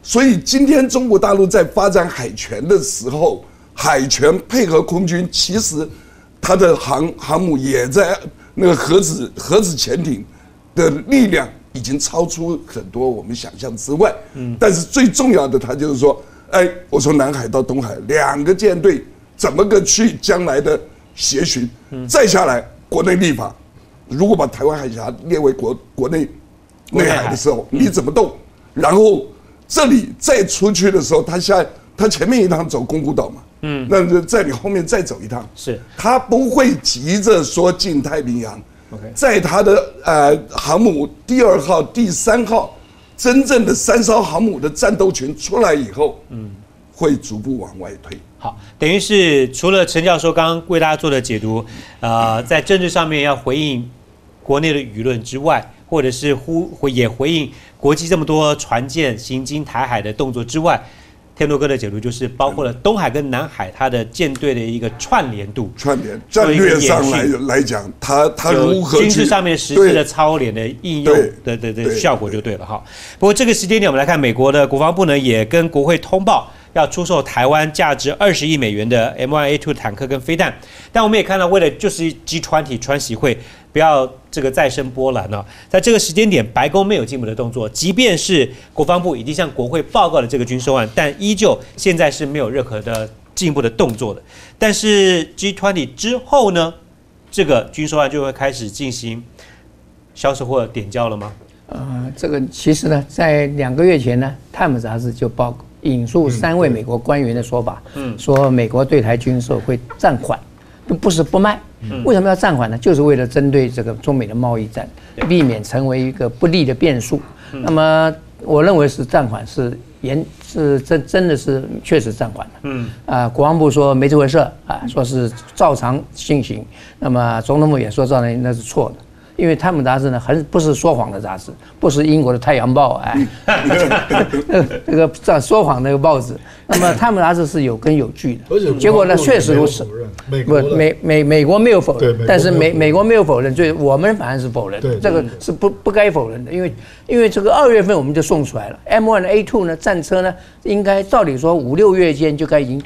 所以今天中国大陆在发展海权的时候，海权配合空军，其实。它的航航母也在那个核子核子潜艇的力量已经超出很多我们想象之外。嗯，但是最重要的，它就是说，哎，我从南海到东海两个舰队怎么个去将来的协巡？再下来国内立法，如果把台湾海峡列为国国内内海的时候，你怎么动？然后这里再出去的时候，他下他前面一趟走宫古岛嘛。嗯，那就在你后面再走一趟，是，他不会急着说进太平洋。OK，在他的呃航母第二号、第三号，真正的三艘航母的战斗群出来以后，嗯，会逐步往外推。好，等于是除了陈教授刚刚为大家做的解读，呃，在政治上面要回应国内的舆论之外，或者是呼回也回应国际这么多船舰行经台海的动作之外。天多哥的解读就是包括了东海跟南海它的舰队的一个串联度，串联战略上来来讲，它它如何军事上面实施的操练的应用的的的效果就对了哈。不过这个时间点，我们来看美国的国防部呢也跟国会通报要出售台湾价值二十亿美元的 M1A2 坦克跟飞弹，但我们也看到为了就是集团体川习会。不要这个再生波澜了，在这个时间点，白宫没有进一步的动作，即便是国防部已经向国会报告了这个军售案，但依旧现在是没有任何的进一步的动作的。但是 G20 之后呢，这个军售案就会开始进行销售或点交了吗？呃，这个其实呢，在两个月前呢，《Time》杂志就报引述三位美国官员的说法，嗯，说美国对台军售会暂缓，不是不卖。为什么要暂缓呢？就是为了针对这个中美的贸易战，避免成为一个不利的变数。那么，我认为是暂缓，是严，是真真的是确实暂缓了。嗯啊，国防部说没这回事啊，说是照常进行。那么，总统府也说照常，那是错的。因为《泰晤杂志》呢，很不是说谎的杂志，不是英国的《太阳报》哎，<laughs> 那个在说谎那个报纸。那么《泰晤杂志》是有根有据的，结果呢，确实如此。不，美美美国没有否认，但是美美国没有否认，所以我们反而是否认。这个是不不该否认的，因为因为这个二月份我们就送出来了 M1A2 呢，战车呢，应该照理说五六月间就该已经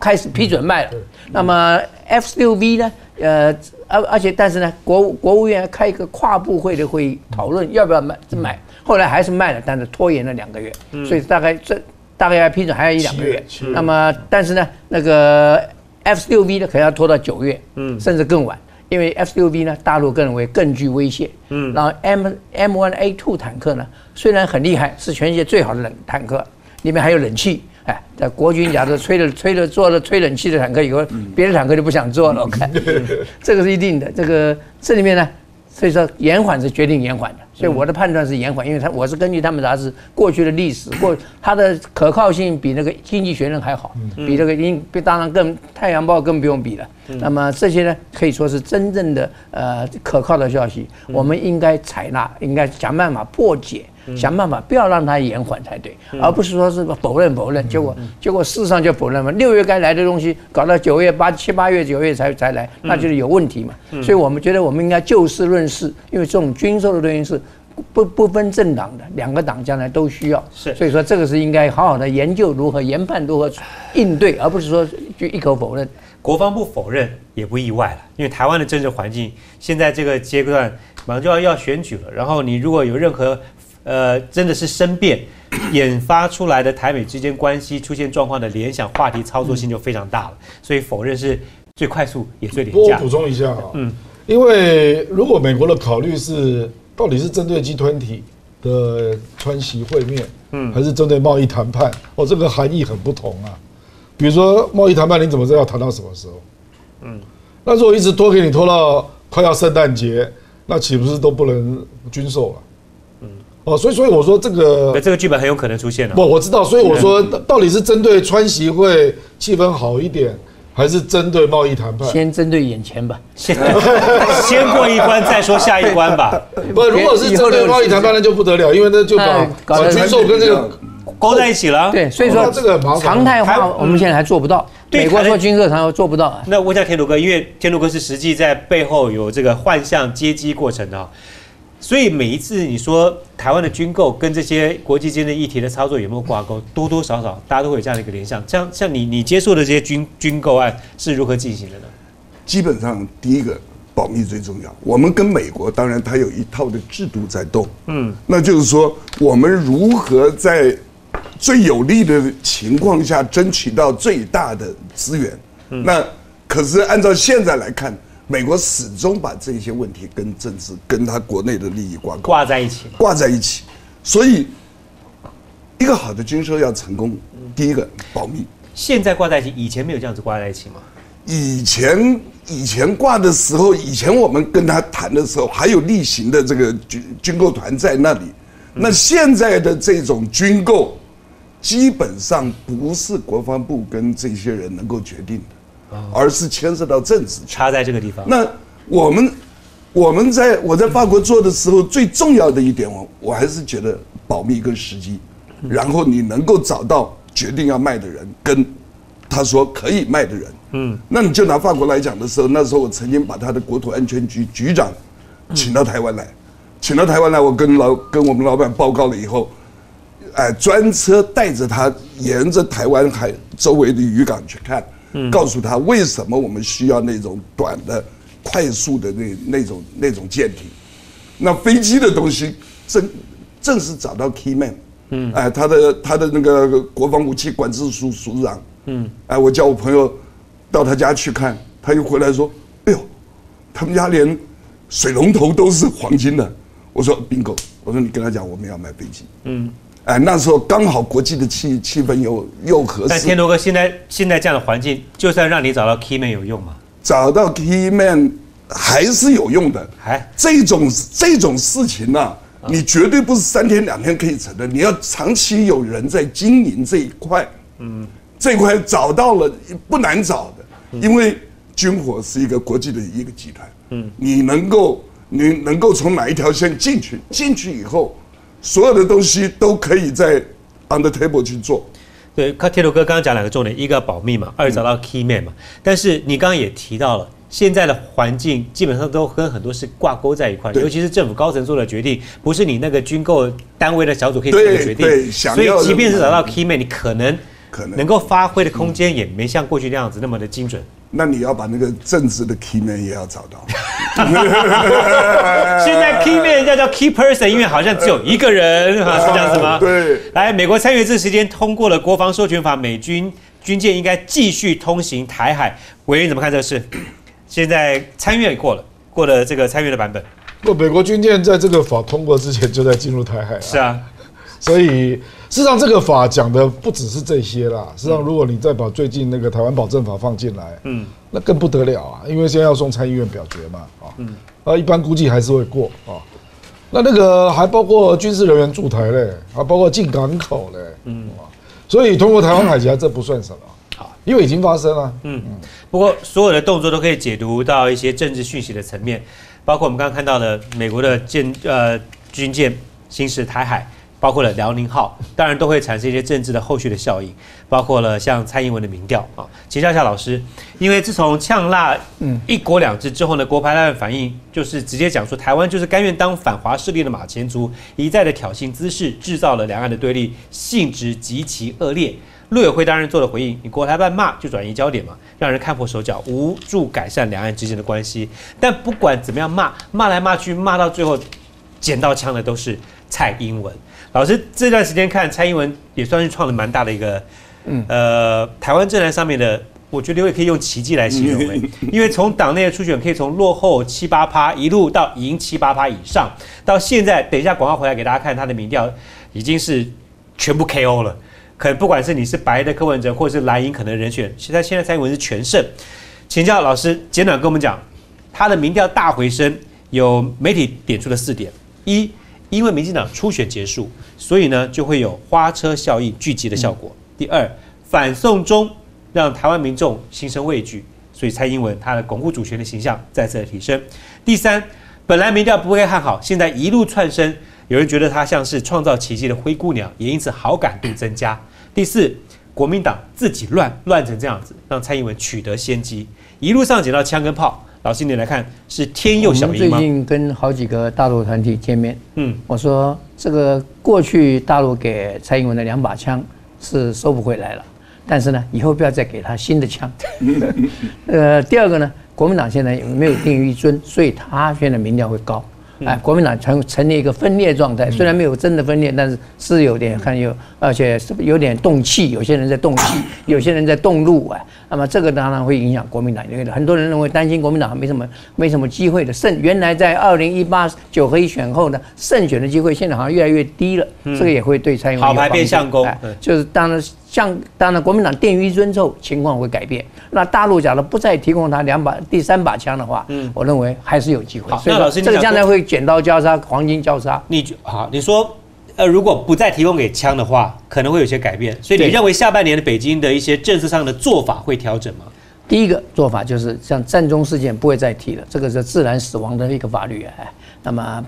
开始批准卖了。那么 F6V 呢，呃。而而且，但是呢，国国务院开一个跨部会的会议，讨论要不要买买，后来还是卖了，但是拖延了两个月，所以大概这大概要批准还要一两个月。那么，但是呢，那个 F 六 V 呢，可能要拖到九月，嗯，甚至更晚，因为 F 六 V 呢，大陆个认为更具威胁。嗯，然后 M M one A two 坦克呢，虽然很厉害，是全世界最好的冷坦克，里面还有冷气。哎，在国军假设吹了吹了做了吹冷气的坦克以后，别的坦克就不想做了。我看 <laughs> 这个是一定的。这个这里面呢，所以说延缓是决定延缓的。所以我的判断是延缓，因为他我是根据他们杂志过去的历史，过它的可靠性比那个经济学人还好，比这个英当然更太阳报更不用比了。那么这些呢，可以说是真正的呃可靠的消息，我们应该采纳，应该想办法破解。想办法不要让它延缓才对，而不是说是否认否认，结果结果事实上就否认嘛。六月该来的东西，搞到九月八七八月九月才才来，那就是有问题嘛。所以我们觉得我们应该就事论事，因为这种军售的东西是不不分政党的，两个党将来都需要。是，所以说这个是应该好好的研究如何研判如何应对，而不是说就一口否认。国防部否认也不意外了，因为台湾的政治环境现在这个阶段马上就要要选举了，然后你如果有任何。呃，真的是生变引发出来的台美之间关系出现状况的联想话题操作性就非常大了，所以否认是最快速也最廉价。我补充一下啊，嗯，因为如果美国的考虑是到底是针对集团体的川习会面，嗯，还是针对贸易谈判，哦，这个含义很不同啊。比如说贸易谈判，你怎么知道要谈到什么时候？嗯，那如果一直拖给你拖到快要圣诞节，那岂不是都不能军售了？哦，所以所以我说这个，这个剧本很有可能出现了。不，我知道，所以我说到底是针对川习会气氛好一点，还是针对贸易谈判？先针对眼前吧，<laughs> 先先过一关再说下一关吧。<laughs> 不，如果是针对贸易谈判，那就不得了，因为那就把把军售跟这个勾在一起了。对，所以说这个常态化我们现在还做不到。美国说军售常做不到。那问一下天鲁哥，因为天鲁哥是实际在背后有这个幻象接机过程的。所以每一次你说台湾的军购跟这些国际间的议题的操作有没有挂钩？多多少少大家都会有这样的一个联想。像像你你接触的这些军军购案是如何进行的呢？基本上第一个保密最重要。我们跟美国当然它有一套的制度在动，嗯，那就是说我们如何在最有利的情况下争取到最大的资源。嗯那可是按照现在来看，美国始终把这些问题跟政治、跟他国内的利益挂钩挂在一起。挂在一起，所以一个好的军售要成功，第一个保密。现在挂在一起，以前没有这样子挂在一起吗？以前以前挂的时候，以前我们跟他谈的时候，还有例行的这个军军购团在那里。那现在的这种军购，基本上不是国防部跟这些人能够决定的，而是牵涉到政治。差在这个地方。那我们我们在我在法国做的时候，最重要的一点，我我还是觉得保密跟时机，然后你能够找到决定要卖的人，跟他说可以卖的人。嗯，那你就拿法国来讲的时候，那时候我曾经把他的国土安全局局长请到台湾来，请到台湾来，我跟老跟我们老板报告了以后，哎，专车带着他沿着台湾海周围的渔港去看，告诉他为什么我们需要那种短的、快速的那那种那种舰艇。那飞机的东西正正是找到 key man，嗯，哎，他的他的那个国防武器管制署署长，嗯，哎，我叫我朋友。到他家去看，他又回来说：“哎呦，他们家连水龙头都是黄金的。”我说：“bingo！” 我说：“你跟他讲，我们要买飞机。”嗯，哎，那时候刚好国际的气气氛又又合适。但天罗哥，现在现在这样的环境，就算让你找到 key man 有用吗？找到 key man 还是有用的。还这种这种事情呢，你绝对不是三天两天可以成的。你要长期有人在经营这一块。嗯，这块找到了不难找的。因为军火是一个国际的一个集团，嗯，你能够你能够从哪一条线进去？进去以后，所有的东西都可以在 on the table 去做。对，看铁头哥刚刚讲两个重点，一个保密嘛，二找到 key man 嘛。但是你刚刚也提到了，现在的环境基本上都跟很多事挂钩在一块，尤其是政府高层做的决定，不是你那个军购单位的小组可以做的决定。所以，即便是找到 key man，你可能。可能能够发挥的空间也没像过去那样子那么的精准。那你要把那个政治的 key man 也要找到。<laughs> 现在 key man 要叫 key person，因为好像只有一个人，<laughs> 是这样子吗？对。来，美国参议这时间通过了国防授权法，美军军舰应该继续通行台海。委员怎么看这个事？<coughs> 现在参院过了，过了这个参院的版本。不，美国军舰在这个法通过之前就在进入台海了。是啊。所以，事实上这个法讲的不只是这些啦。实际上，如果你再把最近那个台湾保证法放进来，嗯，那更不得了啊！因为现在要送参议院表决嘛，啊，嗯，啊，一般估计还是会过啊。那那个还包括军事人员驻台嘞，还包括进港口嘞，嗯，所以通过台湾海峡这不算什么，啊，因为已经发生了，嗯嗯。不过所有的动作都可以解读到一些政治讯息的层面，包括我们刚刚看到的美国的舰呃军舰行驶台海。包括了辽宁号，当然都会产生一些政治的后续的效应，包括了像蔡英文的民调啊。请教一下老师，因为自从呛辣嗯一国两制之后呢，国台办反应就是直接讲说，台湾就是甘愿当反华势力的马前卒，一再的挑衅姿势，制造了两岸的对立，性质极其恶劣。陆委会当然做了回应，你国台办骂就转移焦点嘛，让人看破手脚，无助改善两岸之间的关系。但不管怎么样骂，骂来骂去，骂到最后捡到枪的都是蔡英文。老师这段时间看蔡英文也算是创了蛮大的一个，嗯，呃，台湾政坛上面的，我觉得也可以用奇迹来形容，<laughs> 因为从党内的初选可以从落后七八趴一路到赢七八趴以上，到现在，等一下广告回来给大家看他的民调已经是全部 KO 了，可能不管是你是白的柯文哲，或者是蓝营可能人选，现在现在蔡英文是全胜，请教老师简短跟我们讲他的民调大回升，有媒体点出了四点。一。因为民进党初选结束，所以呢就会有花车效应聚集的效果。第二，反送中让台湾民众心生畏惧，所以蔡英文他的巩固主权的形象再次的提升。第三，本来民调不会看好，现在一路窜升，有人觉得他像是创造奇迹的灰姑娘，也因此好感度增加。第四，国民党自己乱乱成这样子，让蔡英文取得先机，一路上捡到枪跟炮。老师，你来看是天佑小英吗？最近跟好几个大陆团体见面，嗯，我说这个过去大陆给蔡英文的两把枪是收不回来了，但是呢，以后不要再给他新的枪。<laughs> 呃，第二个呢，国民党现在没有定于一尊，所以他现在民调会高。哎，国民党成成立一个分裂状态，虽然没有真的分裂，但是是有点很有，而且是有点动气，有些人在动气，有些人在动怒啊。那么这个当然会影响国民党，因为很多人认为担心国民党没什么没什么机会的胜。原来在二零一八九合一选后呢，胜选的机会现在好像越来越低了，这个也会对蔡英文好牌变相公，就是当然像当然国民党定于一尊之后，情况会改变。那大陆假如不再提供他两把第三把枪的话，嗯，我认为还是有机会。所以老师，这个将来会剪刀交叉，黄金交叉。你好，你说，呃，如果不再提供给枪的话，可能会有些改变。所以你认为下半年的北京的一些政策上的做法会调整吗？第一个做法就是像战中事件不会再提了，这个是自然死亡的一个法律哎。那么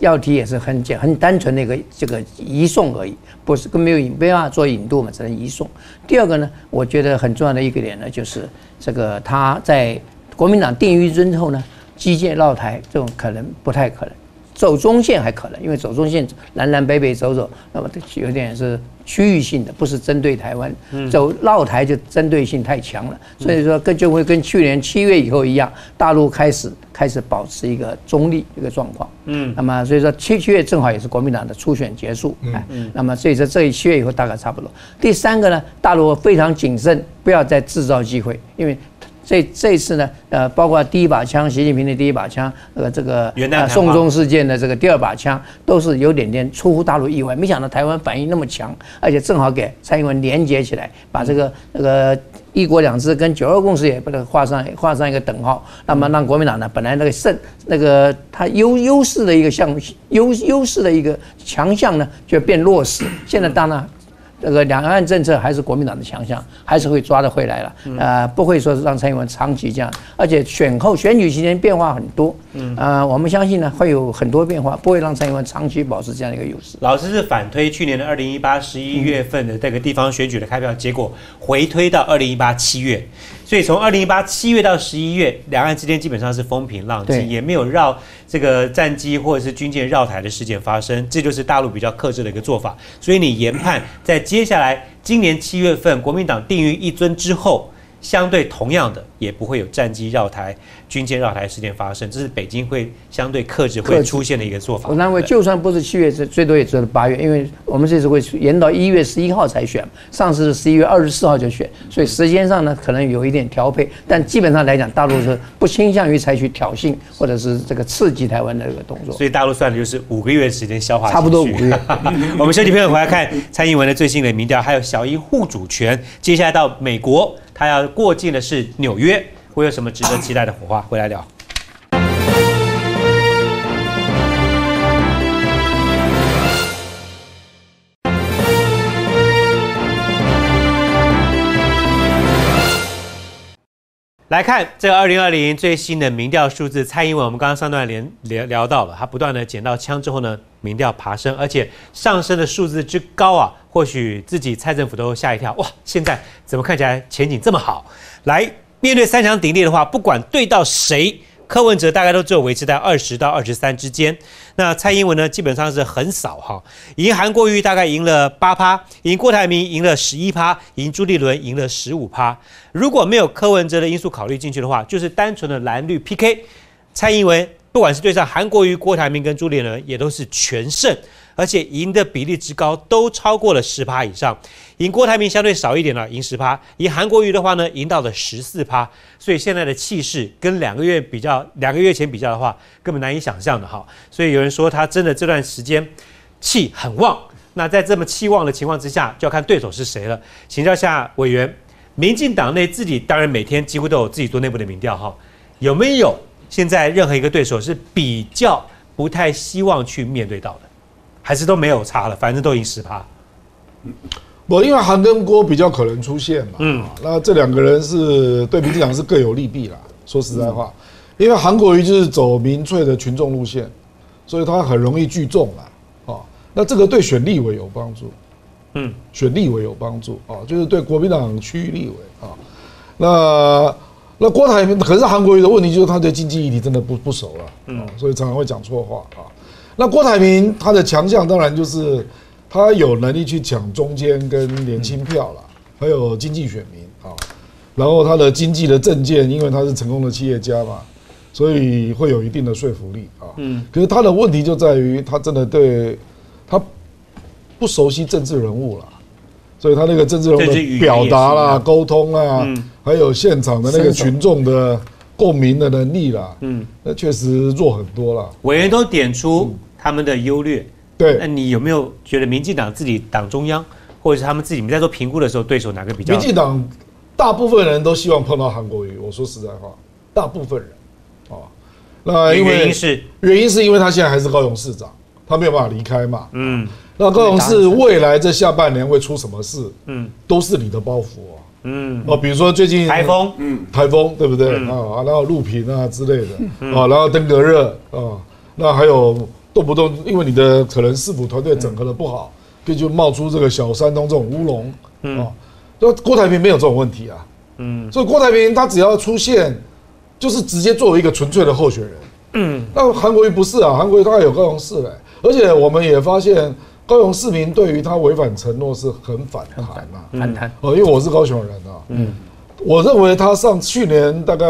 要提也是很简很单纯的一个这个移送而已，不是跟没有引没办法做引渡嘛，只能移送。第二个呢，我觉得很重要的一个点呢，就是这个他在国民党定于尊之后呢，基建绕台这种可能不太可能。走中线还可能，因为走中线南南北北走走，那么有点是区域性的，不是针对台湾。走绕台就针对性太强了，所以说跟就会跟去年七月以后一样，大陆开始开始保持一个中立一个状况。嗯，那么所以说七七月正好也是国民党的初选结束。嗯，那么所以说这一七月以后大概差不多。第三个呢，大陆非常谨慎，不要再制造机会，因为。这这次呢，呃，包括第一把枪，习近平的第一把枪，呃，这个宋中事件的这个第二把枪，都是有点点出乎大陆意外。没想到台湾反应那么强，而且正好给蔡英文连接起来，把这个那个一国两制跟九二共识也把它画上画上一个等号。那么让国民党呢，本来那个胜那个它优优势的一个项优优势的一个强项呢，就变弱势。现在当然。这个两岸政策还是国民党的强项，还是会抓得回来了。呃，不会说是让蔡英文长期这样，而且选后选举期间变化很多。嗯，呃，我们相信呢会有很多变化，不会让蔡英文长期保持这样的一个优势。老师是反推去年的二零一八十一月份的这个地方选举的开票结果，回推到二零一八七月。所以从二零一八七月到十一月，两岸之间基本上是风平浪静，也没有绕这个战机或者是军舰绕台的事件发生，这就是大陆比较克制的一个做法。所以你研判在接下来今年七月份国民党定于一尊之后。相对同样的，也不会有战机绕台、军舰绕台事件发生，这是北京会相对克制会出现的一个做法。我认为，就算不是七月，最最多也只有八月，因为我们这次会延到一月十一号才选，上次是十一月二十四号就选，所以时间上呢可能有一点调配，但基本上来讲，大陆是不倾向于采取挑衅或者是这个刺激台湾的这个动作。所以大陆算的就是五个月时间消化，差不多五个月。<laughs> 我们休息片回来看蔡英文的最新的民调，还有小英护主权，接下来到美国。他要过境的是纽约，会有什么值得期待的火花？回来聊。来看这二零二零最新的民调数字，蔡英文，我们刚刚上段连聊聊到了，他不断的捡到枪之后呢，民调爬升，而且上升的数字之高啊，或许自己蔡政府都吓一跳，哇，现在怎么看起来前景这么好？来面对三强鼎立的话，不管对到谁。柯文哲大概都只有维持在二十到二十三之间，那蔡英文呢，基本上是很少哈，赢韩国瑜大概赢了八趴，赢郭台铭赢了十一趴，赢朱立伦赢了十五趴。如果没有柯文哲的因素考虑进去的话，就是单纯的蓝绿 PK，蔡英文不管是对上韩国瑜、郭台铭跟朱立伦，也都是全胜。而且赢的比例之高，都超过了十趴以上。赢郭台铭相对少一点了，赢十趴；赢韩国瑜的话呢，赢到了十四趴。所以现在的气势跟两个月比较，两个月前比较的话，根本难以想象的哈。所以有人说他真的这段时间气很旺。那在这么气旺的情况之下，就要看对手是谁了。请教下委员，民进党内自己当然每天几乎都有自己做内部的民调哈，有没有现在任何一个对手是比较不太希望去面对到的？还是都没有差了，反正都已经十趴。我因为韩跟郭比较可能出现嘛，嗯，那这两个人是对民进党是各有利弊啦。说实在话，因为韩国瑜就是走民粹的群众路线，所以他很容易聚众啦。啊，那这个对选立委有帮助，嗯，选立委有帮助啊，就是对国民党区域立委啊。那那郭台铭可是韩国瑜的问题就是他对经济议题真的不不熟了，嗯，所以常常会讲错话啊。那郭台铭他的强项当然就是他有能力去抢中间跟年轻票了，还有经济选民啊。然后他的经济的证件，因为他是成功的企业家嘛，所以会有一定的说服力啊。嗯，可是他的问题就在于他真的对他不熟悉政治人物了，所以他那个政治人物的表达啦、沟通啊，还有现场的那个群众的共鸣的能力啦，嗯，那确实弱很多了。委员都点出他们的优劣，对，那你有没有觉得民进党自己党中央？或者是他们自己，你在做评估的时候，对手哪个比较？民进党大部分人都希望碰到韩国瑜。我说实在话，大部分人，哦，那原因是原因是因为他现在还是高雄市长，他没有办法离开嘛。嗯，那高雄市未来这下半年会出什么事？嗯，都是你的包袱啊。嗯，哦，比如说最近台风，嗯，台风对不对？啊？然后路平啊之类的，啊，然后登革热啊，那还有动不动因为你的可能市府团队整合的不好。就冒出这个小山东这种乌龙啊，那郭台铭没有这种问题啊，嗯，所以郭台铭他只要出现，就是直接作为一个纯粹的候选人，嗯，那韩国瑜不是啊，韩国瑜大概有高雄市嘞，而且我们也发现高雄市民对于他违反承诺是很反弹嘛，反弹。哦，因为我是高雄人啊，嗯，我认为他上去年大概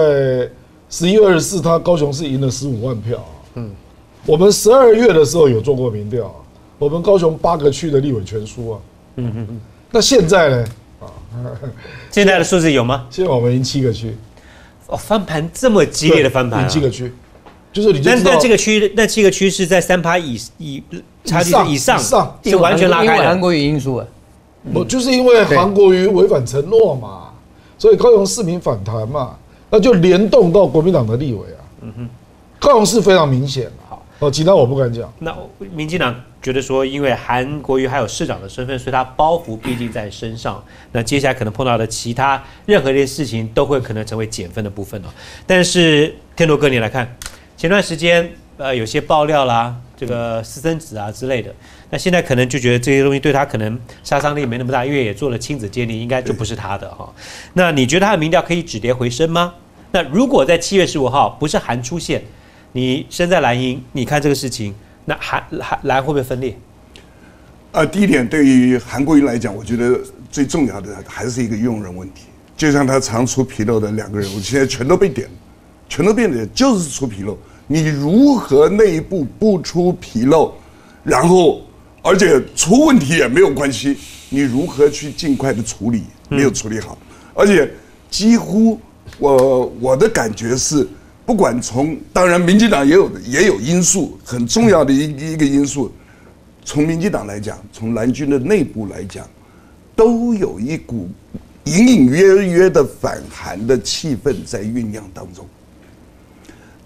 十一月二十四，他高雄市赢了十五万票，啊。嗯，我们十二月的时候有做过民调。我们高雄八个区的立委全输啊，嗯嗯嗯，那现在呢？啊，现在的数字有吗？现在我们赢七个区，哦，翻盘这么激烈的翻盘，赢七个区，就是你。这个区那这个区是在三趴以以差距以上，上是完全拉开的。韩国瑜因素啊，不就是因为韩国瑜违反承诺嘛，所以高雄市民反弹嘛，那就联动到国民党的立委啊，嗯哼，高雄市非常明显。哦，其他我不敢讲。那民进党觉得说，因为韩国瑜还有市长的身份，所以他包袱毕竟在身上。那接下来可能碰到的其他任何一件事情，都会可能成为减分的部分哦。但是天罗哥，你来看，前段时间呃有些爆料啦，这个私生子啊之类的，那现在可能就觉得这些东西对他可能杀伤力没那么大，因为也做了亲子鉴定，应该就不是他的哈。那你觉得他的民调可以止跌回升吗？那如果在七月十五号不是韩出现？你身在蓝营，你看这个事情，那韩韩蓝会不会分裂？呃，第一点，对于韩国瑜来讲，我觉得最重要的还是一个用人问题。就像他常出纰漏的两个人我，现在全都被点，全都变点，就是出纰漏。你如何内部不出纰漏，然后而且出问题也没有关系，你如何去尽快的处理？没有处理好，而且几乎我我的感觉是。不管从当然，民进党也有也有因素，很重要的一一个因素，从民进党来讲，从蓝军的内部来讲，都有一股隐隐约约的反韩的气氛在酝酿当中。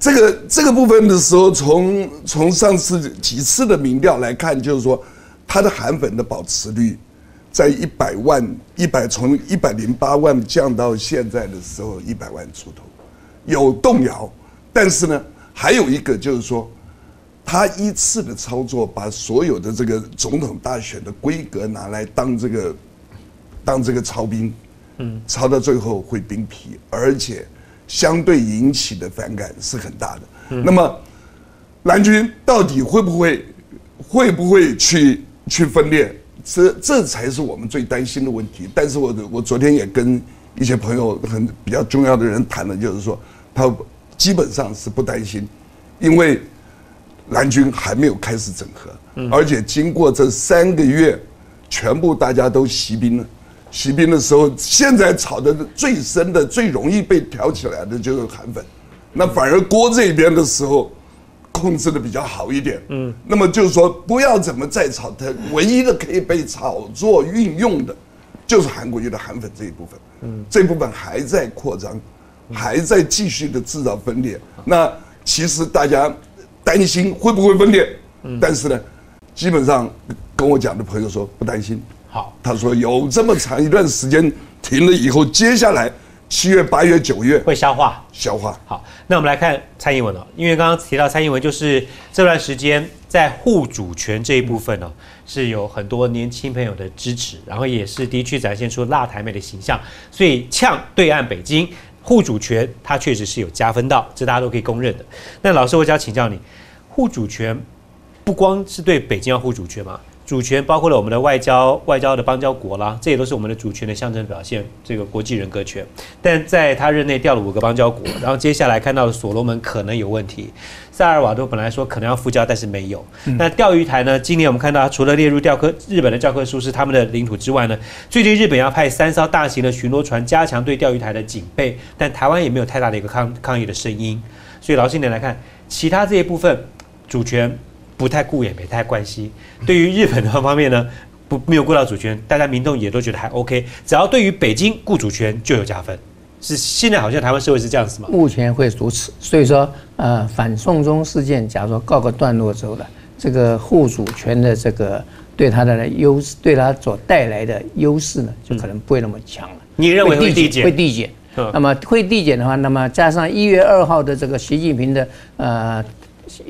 这个这个部分的时候，从从上次几次的民调来看，就是说，他的韩粉的保持率在一百万一百从一百零八万降到现在的时候一百万出头。有动摇，但是呢，还有一个就是说，他一次的操作，把所有的这个总统大选的规格拿来当这个，当这个操兵，嗯，操到最后会兵疲，而且相对引起的反感是很大的。那么，蓝军到底会不会会不会去去分裂？这这才是我们最担心的问题。但是我我昨天也跟一些朋友很比较重要的人谈了，就是说。他基本上是不担心，因为蓝军还没有开始整合，而且经过这三个月，全部大家都习兵了。习兵的时候，现在炒的最深的、最容易被挑起来的就是韩粉。那反而郭这边的时候，控制的比较好一点。嗯，那么就是说，不要怎么再炒，它唯一的可以被炒作运用的，就是韩国瑜的韩粉这一部分。嗯，这部分还在扩张。还在继续的制造分裂，那其实大家担心会不会分裂？但是呢，基本上跟我讲的朋友说不担心。好，他说有这么长一段时间停了以后，接下来七月、八月、九月会消化。消化。好，那我们来看蔡英文哦，因为刚刚提到蔡英文，就是这段时间在护主权这一部分呢，是有很多年轻朋友的支持，然后也是的确展现出辣台妹的形象，所以呛对岸北京。护主权，它确实是有加分到，这大家都可以公认的。那老师，我想请教你，护主权不光是对北京要护主权嘛？主权包括了我们的外交、外交的邦交国啦，这也都是我们的主权的象征表现。这个国际人格权，但在他任内调了五个邦交国，然后接下来看到的所罗门可能有问题，萨尔瓦多本来说可能要复交，但是没有。那钓鱼台呢？今年我们看到，除了列入教科日本的教科书是他们的领土之外呢，最近日本要派三艘大型的巡逻船加强对钓鱼台的警备，但台湾也没有太大的一个抗抗议的声音。所以老实一点来看，其他这一部分主权。不太顾也没太关系。对于日本的方面呢，不没有顾到主权，大家民众也都觉得还 OK。只要对于北京顾主权就有加分，是现在好像台湾社会是这样子吗？目前会如此。所以说，呃，反送中事件，假如说告个段落之后呢，这个护主权的这个对他的优势，对他所带来的优势呢，就可能不会那么强了。你认为会递减？会递减。那么会递减的话，那么加上一月二号的这个习近平的呃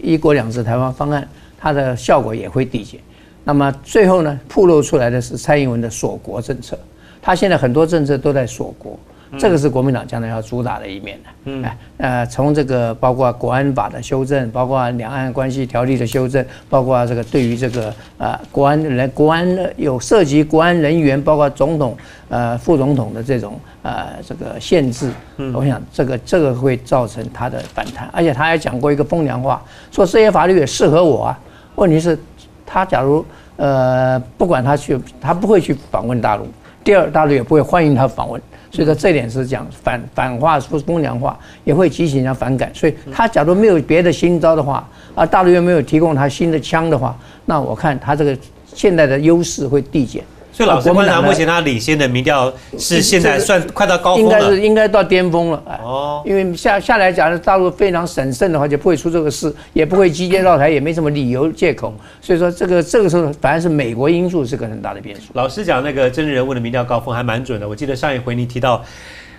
一国两制台湾方案。它的效果也会递减，那么最后呢，暴露出来的是蔡英文的锁国政策，他现在很多政策都在锁国，这个是国民党将来要主打的一面的。嗯，呃，从这个包括国安法的修正，包括两岸关系条例的修正，包括这个对于这个呃国安人国安有涉及国安人员，包括总统呃副总统的这种呃这个限制，我想这个这个会造成他的反弹，而且他还讲过一个风凉话，说这些法律也适合我啊。问题是，他假如呃不管他去，他不会去访问大陆。第二，大陆也不会欢迎他访问。所以说这点是讲反反话说风凉话，也会激起人家反感。所以他假如没有别的新招的话，啊大陆又没有提供他新的枪的话，那我看他这个现在的优势会递减。所以老师观察，目前他领先的民调是现在算快到高峰了，应该是应该到巅峰了。哦，因为下下来讲，大陆非常审慎的话，就不会出这个事，也不会集结绕台，也没什么理由借口。所以说，这个这个时候反而是美国因素是个很大的变数。老师讲那个真人物的民调高峰还蛮准的，我记得上一回你提到。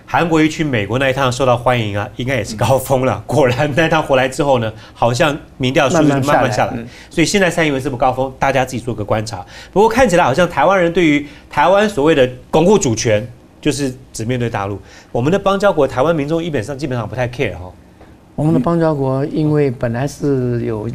韩国瑜去美国那一趟受到欢迎啊，应该也是高峰了。果然那一趟回来之后呢，好像民调数字慢慢下来。所以现在蔡英文是不高峰，大家自己做个观察。不过看起来好像台湾人对于台湾所谓的巩固主权，就是只面对大陆。我们的邦交国台湾民众基本上基本上不太 care 哈。我们的邦交国因为本来是有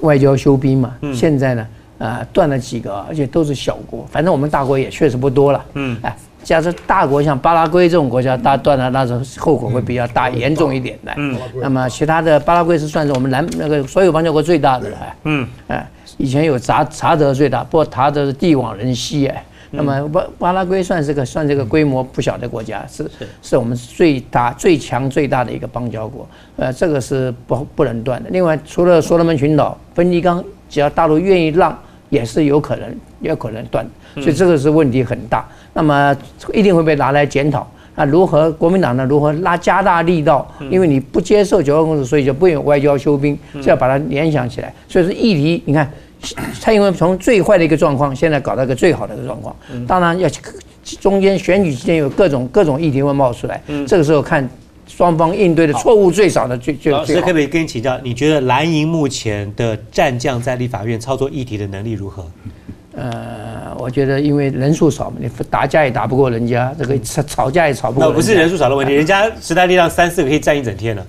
外交休兵嘛，现在呢啊断了几个，而且都是小国。反正我们大国也确实不多了。嗯，哎。假设大国像巴拉圭这种国家，大断了，那种后果会比较大、严重一点的。嗯，那么其他的巴拉圭是算是我们南那个所有邦交国最大的了。嗯，哎，以前有查查德最大，不过查德是地广人稀哎。那么巴巴拉圭算是个算这个规模不小的国家，是是我们最大最强最大的一个邦交国。呃，这个是不不能断的。另外，除了所罗门群岛、芬尼冈，只要大陆愿意让，也是有可能有可能断。所以这个是问题很大。那么一定会被拿来检讨。那如何国民党呢？如何拉加大力道？因为你不接受九二共识，所以就不用外交休兵，就要把它联想起来。所以说议题，你看 <coughs> 蔡英文从最坏的一个状况，现在搞到一个最好的一个状况。当然要中间选举期间有各种各种议题会冒出来。这个时候看双方应对的错误最少的最最。老师可不可以跟你请教？你觉得蓝营目前的战将在立法院操作议题的能力如何？呃，我觉得因为人数少嘛，你打架也打不过人家，这个吵吵架也吵不过。那不是人数少的问题，人家时代力量三四个可以站一整天了。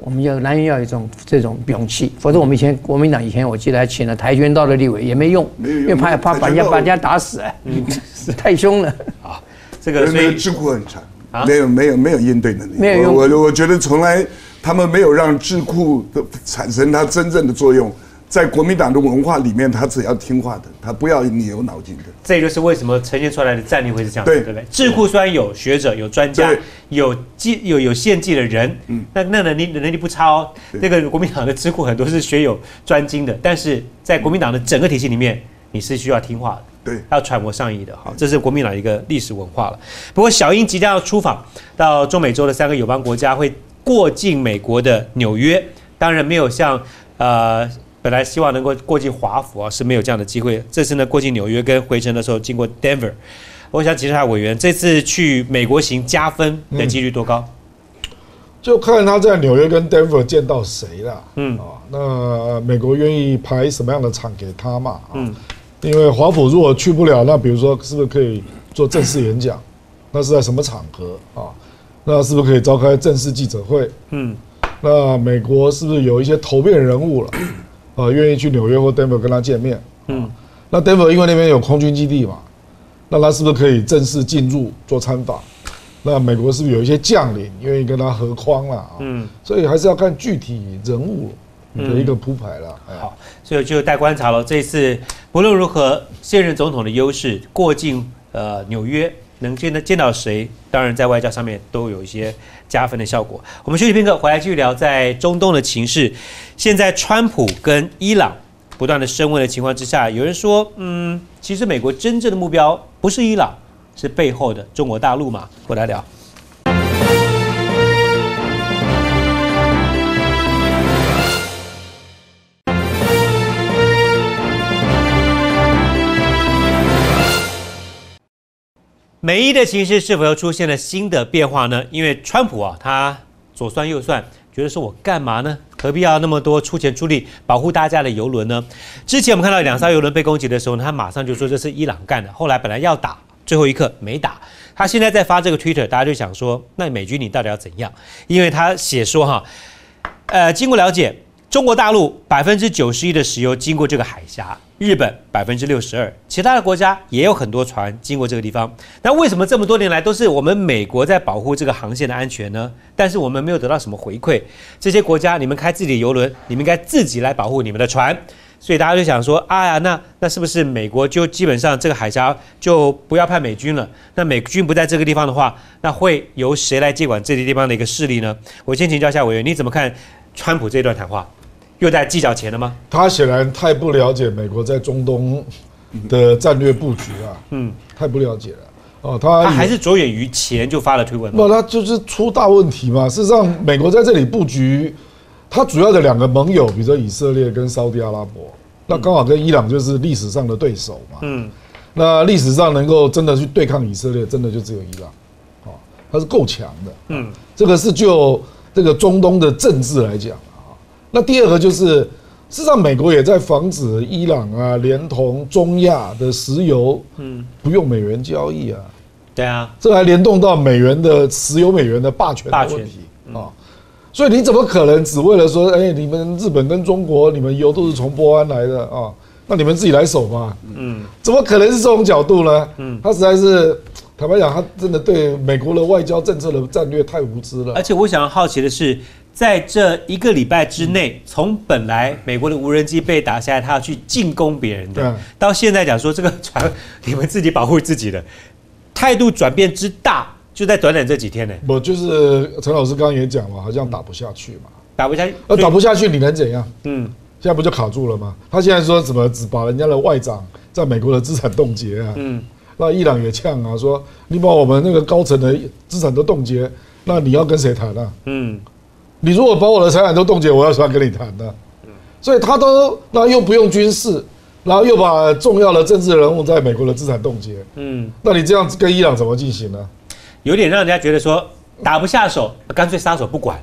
我们要男人要有这种这种勇气，否则我们以前国民党以前我记得还请了跆拳道的立委也没用，因为怕怕把人家把人家打死哎，<laughs> 太凶了。<laughs> 啊，这个所以智库很强，没有没有没有应对能力。没有用。我我觉得从来他们没有让智库的产生它真正的作用。在国民党的文化里面，他只要听话的，他不要你有脑筋的。这就是为什么呈现出来的战力会是这样子，对不对？智库虽然有学者、有专家、有技、有有献技的人，嗯，那那能力能力不差哦。那个国民党的智库很多是学有专精的，但是在国民党的整个体系里面，你是需要听话的，对，要揣摩上意的。好，这是国民党一个历史文化了。不过，小英即将要出访到中美洲的三个友邦国家，会过境美国的纽约，当然没有像呃。本来希望能够过境华府啊，是没有这样的机会。这次呢，过境纽约跟回程的时候经过 Denver，我想请教下委员，这次去美国行加分的几率多高？就看他在纽约跟 Denver 见到谁了。嗯，啊，那美国愿意排什么样的场给他嘛？嗯，因为华府如果去不了，那比如说是不是可以做正式演讲？那是在什么场合啊？那是不是可以召开正式记者会？嗯，那美国是不是有一些头面人物了？啊，愿意去纽约或 Denver 跟他见面，嗯，那 Denver 因为那边有空军基地嘛，那他是不是可以正式进入做参访？那美国是不是有一些将领愿意跟他合框了啊？嗯，所以还是要看具体人物的一个铺排了。好，所以就待观察了。这次不论如何，现任总统的优势过境呃纽约，能见到见到谁，当然在外交上面都有一些加分的效果。我们休息片刻，回来继续聊在中东的情势。现在川普跟伊朗不断的升温的情况之下，有人说，嗯，其实美国真正的目标不是伊朗。是背后的中国大陆嘛？我来聊。美伊的形势是否又出现了新的变化呢？因为川普啊，他左算右算，觉得说我干嘛呢？何必要那么多出钱出力保护大家的游轮呢？之前我们看到两艘游轮被攻击的时候呢，他马上就说这是伊朗干的。后来本来要打。最后一刻没打，他现在在发这个 Twitter，大家就想说，那美军你到底要怎样？因为他写说哈，呃，经过了解，中国大陆百分之九十一的石油经过这个海峡，日本百分之六十二，其他的国家也有很多船经过这个地方。那为什么这么多年来都是我们美国在保护这个航线的安全呢？但是我们没有得到什么回馈，这些国家你们开自己的游轮，你们应该自己来保护你们的船。所以大家就想说，哎呀，那那是不是美国就基本上这个海峡就不要派美军了？那美军不在这个地方的话，那会由谁来接管这些地方的一个势力呢？我先请教一下委员，你怎么看川普这段谈话？又在计较钱了吗？他显然太不了解美国在中东的战略布局啊，嗯，太不了解了。哦，他他还是着眼于钱就发了推文。不，他就是出大问题嘛。事实上，美国在这里布局。他主要的两个盟友，比如说以色列跟沙特阿拉伯，那刚好跟伊朗就是历史上的对手嘛。嗯，那历史上能够真的去对抗以色列，真的就只有伊朗，哦，他是够强的。嗯，这个是就这个中东的政治来讲啊。那第二个就是，事实上美国也在防止伊朗啊，连同中亚的石油，嗯，不用美元交易啊。对啊，这还联动到美元的石油美元的霸权的问题啊。所以你怎么可能只为了说，哎，你们日本跟中国，你们油都是从波湾来的啊？那你们自己来守嘛？嗯，怎么可能是这种角度呢？嗯，他实在是坦白讲，他真的对美国的外交政策的战略太无知了。而且我想要好奇的是，在这一个礼拜之内，从本来美国的无人机被打下来，他要去进攻别人的，到现在讲说这个船 <laughs> 你们自己保护自己的，态度转变之大。就在短短这几天呢，我就是陈老师刚刚也讲了，好像打不下去嘛，打不下去，呃，打不下去，你能怎样？嗯，现在不就卡住了吗？他现在说什么只把人家的外长在美国的资产冻结啊？嗯，那伊朗也呛啊，说你把我们那个高层的资产都冻结，那你要跟谁谈啊？嗯，你如果把我的财产都冻结，我要怎么跟你谈呢？嗯，所以他都那又不用军事，然后又把重要的政治人物在美国的资产冻结，嗯，那你这样跟伊朗怎么进行呢？有点让人家觉得说打不下手，干脆撒手不管，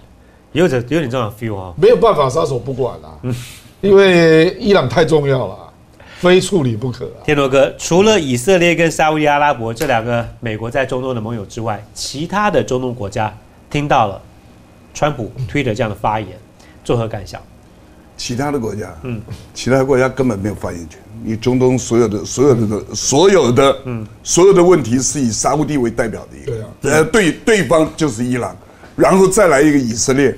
有点有点这种 feel 啊。没有办法撒手不管啦，因为伊朗太重要了，非处理不可。天罗哥，除了以色列跟沙特阿拉伯这两个美国在中东的盟友之外，其他的中东国家听到了川普推的这样的发言，作何感想？其他的国家，嗯，其他国家根本没有发言权。你中东所有的、所有的、所有的，嗯，所有的问题是以沙地为代表的一个，对啊，呃，对，对方就是伊朗，然后再来一个以色列，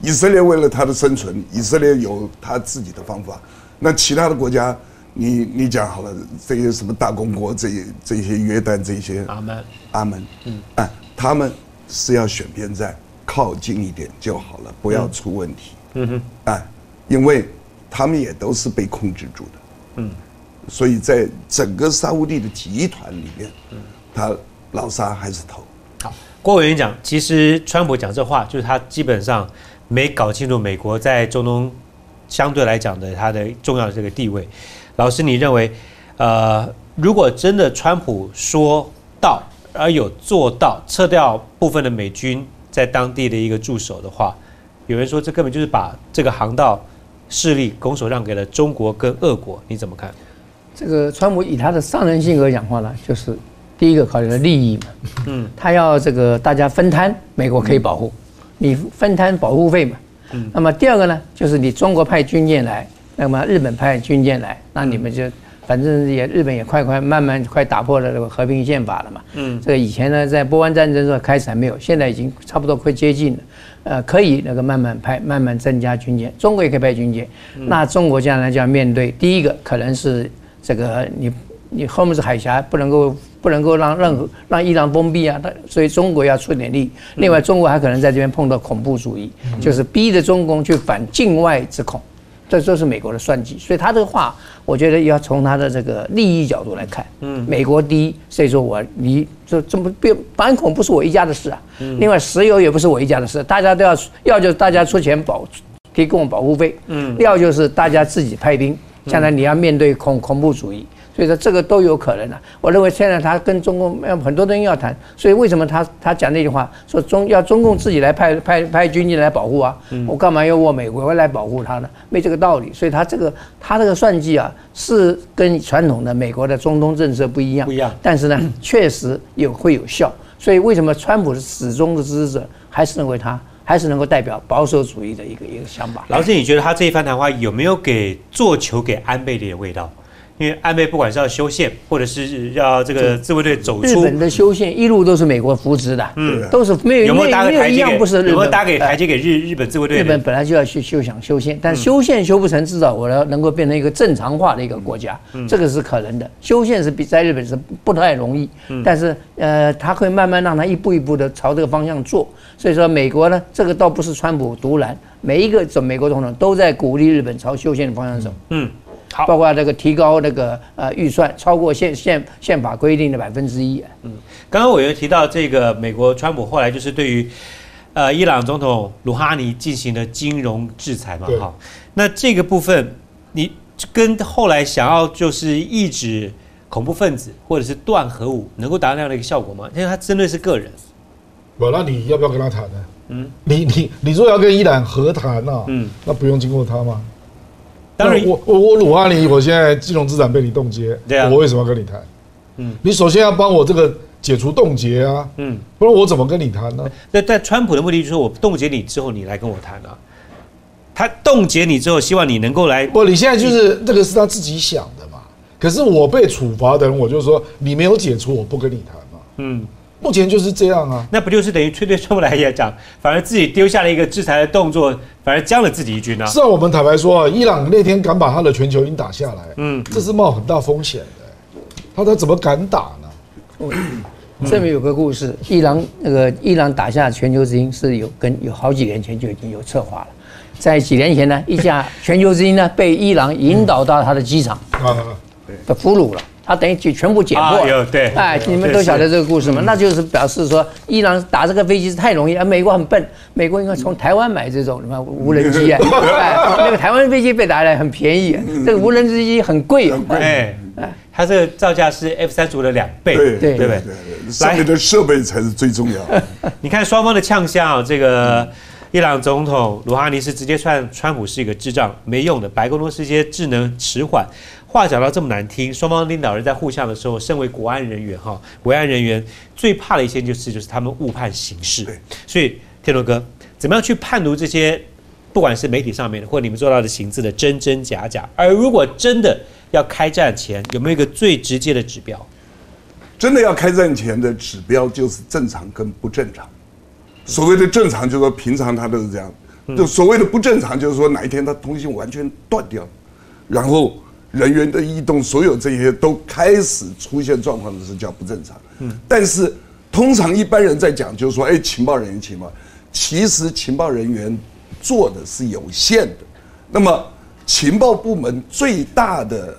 以色列为了他的生存，以色列有他自己的方法。那其他的国家，你你讲好了，这些什么大公国，这些这些约旦这些，阿门，阿门，嗯，哎，他们是要选边站，靠近一点就好了，不要出问题，嗯哼，哎，因为他们也都是被控制住的，嗯。所以在整个沙乌地的集团里面，他老沙还是头。好，郭委员讲，其实川普讲这话，就是他基本上没搞清楚美国在中东相对来讲的它的重要的这个地位。老师，你认为，呃，如果真的川普说到而有做到撤掉部分的美军在当地的一个驻守的话，有人说这根本就是把这个航道势力拱手让给了中国跟俄国，你怎么看？这个川普以他的商人性格讲话呢，就是第一个考虑的利益嘛，嗯，他要这个大家分摊，美国可以保护，你分摊保护费嘛，嗯，那么第二个呢，就是你中国派军舰来，那么日本派军舰来，那你们就反正也日本也快快慢慢快打破了这个和平宪法了嘛。嗯，这个以前呢，在波湾战争时候开始还没有，现在已经差不多快接近了。呃，可以那个慢慢派，慢慢增加军舰，中国也可以派军舰。那中国将来就要面对第一个可能是这个你你后面是海峡，不能够不能够让任何让伊朗封闭啊，所以中国要出点力。另外，中国还可能在这边碰到恐怖主义，就是逼着中共去反境外之恐。这这是美国的算计，所以他这个话，我觉得要从他的这个利益角度来看。嗯，美国第一，所以说我你这这么变反恐不是我一家的事啊。嗯。另外，石油也不是我一家的事，大家都要要就是大家出钱保提供保护费。嗯。要就是大家自己派兵，将来你要面对恐恐怖主义。所以说这个都有可能的。我认为现在他跟中共有很多东西要谈，所以为什么他他讲那句话说中要中共自己来派派派军舰来保护啊？我干嘛要我美国来保护他呢？没这个道理。所以他这个他这个算计啊，是跟传统的美国的中东政策不一样。不一样。但是呢，确实有会有效。所以为什么川普的始终的支持者还是认为他还是能够代表保守主义的一个一个想法？老师，你觉得他这一番谈话有没有给做球给安倍的味道？因为安倍不管是要修宪，或者是要这个自卫队走出，日本的修宪一路都是美国扶持的，嗯，都是没有没有一样不是日本，有没有搭给台阶给日日本自卫队？日本本来就要去修想修宪，但修宪修不成，至少我要能够变成一个正常化的一个国家，这个是可能的。修宪是比在日本是不太容易，但是呃，他会慢慢让他一步一步的朝这个方向做。所以说美国呢，这个倒不是川普独揽，每一个总美国总统都在鼓励日本朝修宪的方向走。嗯。包括这个提高那个呃预算超过宪宪宪法规定的百分之一。嗯，刚刚委员提到这个美国川普后来就是对于呃伊朗总统鲁哈尼进行了金融制裁嘛，哈。那这个部分你跟后来想要就是抑制恐怖分子或者是断核武，能够达到那样的一个效果吗？因为他针对是个人。不，那你要不要跟他谈呢？嗯，你你你说要跟伊朗和谈呢？嗯，那不用经过他吗？当然，我我我鲁阿尼，我现在金融资产被你冻结，对啊，我为什么要跟你谈？嗯，你首先要帮我这个解除冻结啊，嗯，不然我怎么跟你谈呢？那但川普的目的就是我冻结你之后，你来跟我谈啊。他冻结你之后，希望你能够来。不，你现在就是这个是他自己想的嘛。可是我被处罚的人，我就说你没有解除，我不跟你谈嘛。嗯。目前就是这样啊，那不就是等于吹对川普来也讲，反而自己丢下了一个制裁的动作，反而将了自己一军呢？是啊，我们坦白说啊，伊朗那天敢把他的全球鹰打下来，嗯，这是冒很大风险的，他他怎么敢打呢？这边有个故事，伊朗那个伊朗打下全球之鹰是有跟有好几年前就已经有策划了，在几年前呢，一架全球之鹰呢被伊朗引导到他的机场，啊，被俘虏了。他等于就全部解破，对，哎，你们都晓得这个故事吗？那就是表示说，伊朗打这个飞机是太容易，而美国很笨，美国应该从台湾买这种什么无人机啊，<laughs> 哎，那个台湾飞机被打来很便宜，这个无人机很贵，哎，哎，它这个造价是 F 三十五的两倍，对对对对，上面的设备才是最重要。你看双方的呛声，这个伊朗总统鲁哈尼是直接算川普是一个智障，没用的，白宫都是一些智能迟缓。话讲到这么难听，双方领导人在互相的时候，身为国安人员哈，国安人员最怕的一件就是就是他们误判形势。所以天龙哥，怎么样去判读这些，不管是媒体上面的，或你们做到的形字的真真假假？而如果真的要开战前，有没有一个最直接的指标？真的要开战前的指标就是正常跟不正常。所谓的正常，就是说平常他都是这样；就所谓的不正常，就是说哪一天他通信完全断掉，然后。人员的异动，所有这些都开始出现状况的时候叫不正常。嗯，但是通常一般人在讲，就是说，哎，情报人员情报，其实情报人员做的是有限的。那么情报部门最大的、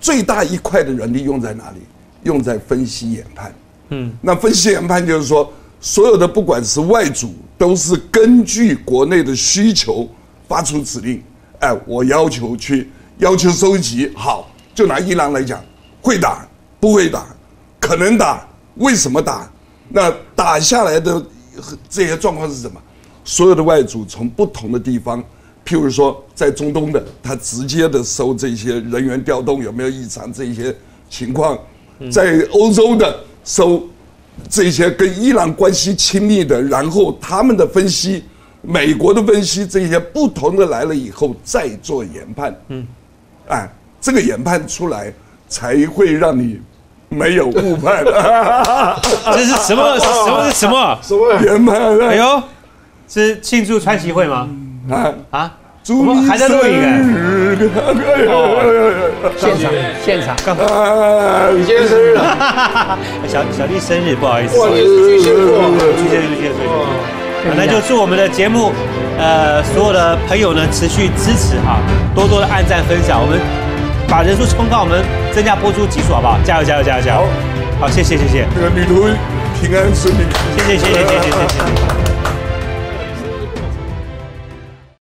最大一块的人力用在哪里？用在分析研判。嗯，那分析研判就是说，所有的不管是外组，都是根据国内的需求发出指令。哎，我要求去。要求收集好，就拿伊朗来讲，会打不会打，可能打，为什么打？那打下来的这些状况是什么？所有的外组从不同的地方，譬如说在中东的，他直接的收这些人员调动有没有异常这些情况；在欧洲的收这些跟伊朗关系亲密的，然后他们的分析，美国的分析，这些不同的来了以后再做研判。嗯。哎，这个研判出来，才会让你没有误判。<laughs> 这是什么？什么是什么？什么？圆满了哎呦，是庆祝川崎会吗？啊！啊，祝我们还在录影哎影现场现场，啊！你今天生日啊？小小弟生日，不好意思，哇，你是巨蟹座啊。巨蟹巨蟹巨蟹座。好那就祝我们的节目，呃，所有的朋友呢持续支持哈，多多的按赞分享，我们把人数冲高，我们增加播出集数，好不好？加油加油加油加油！好，谢谢谢谢这个旅途平安顺利。谢谢谢谢谢谢谢谢。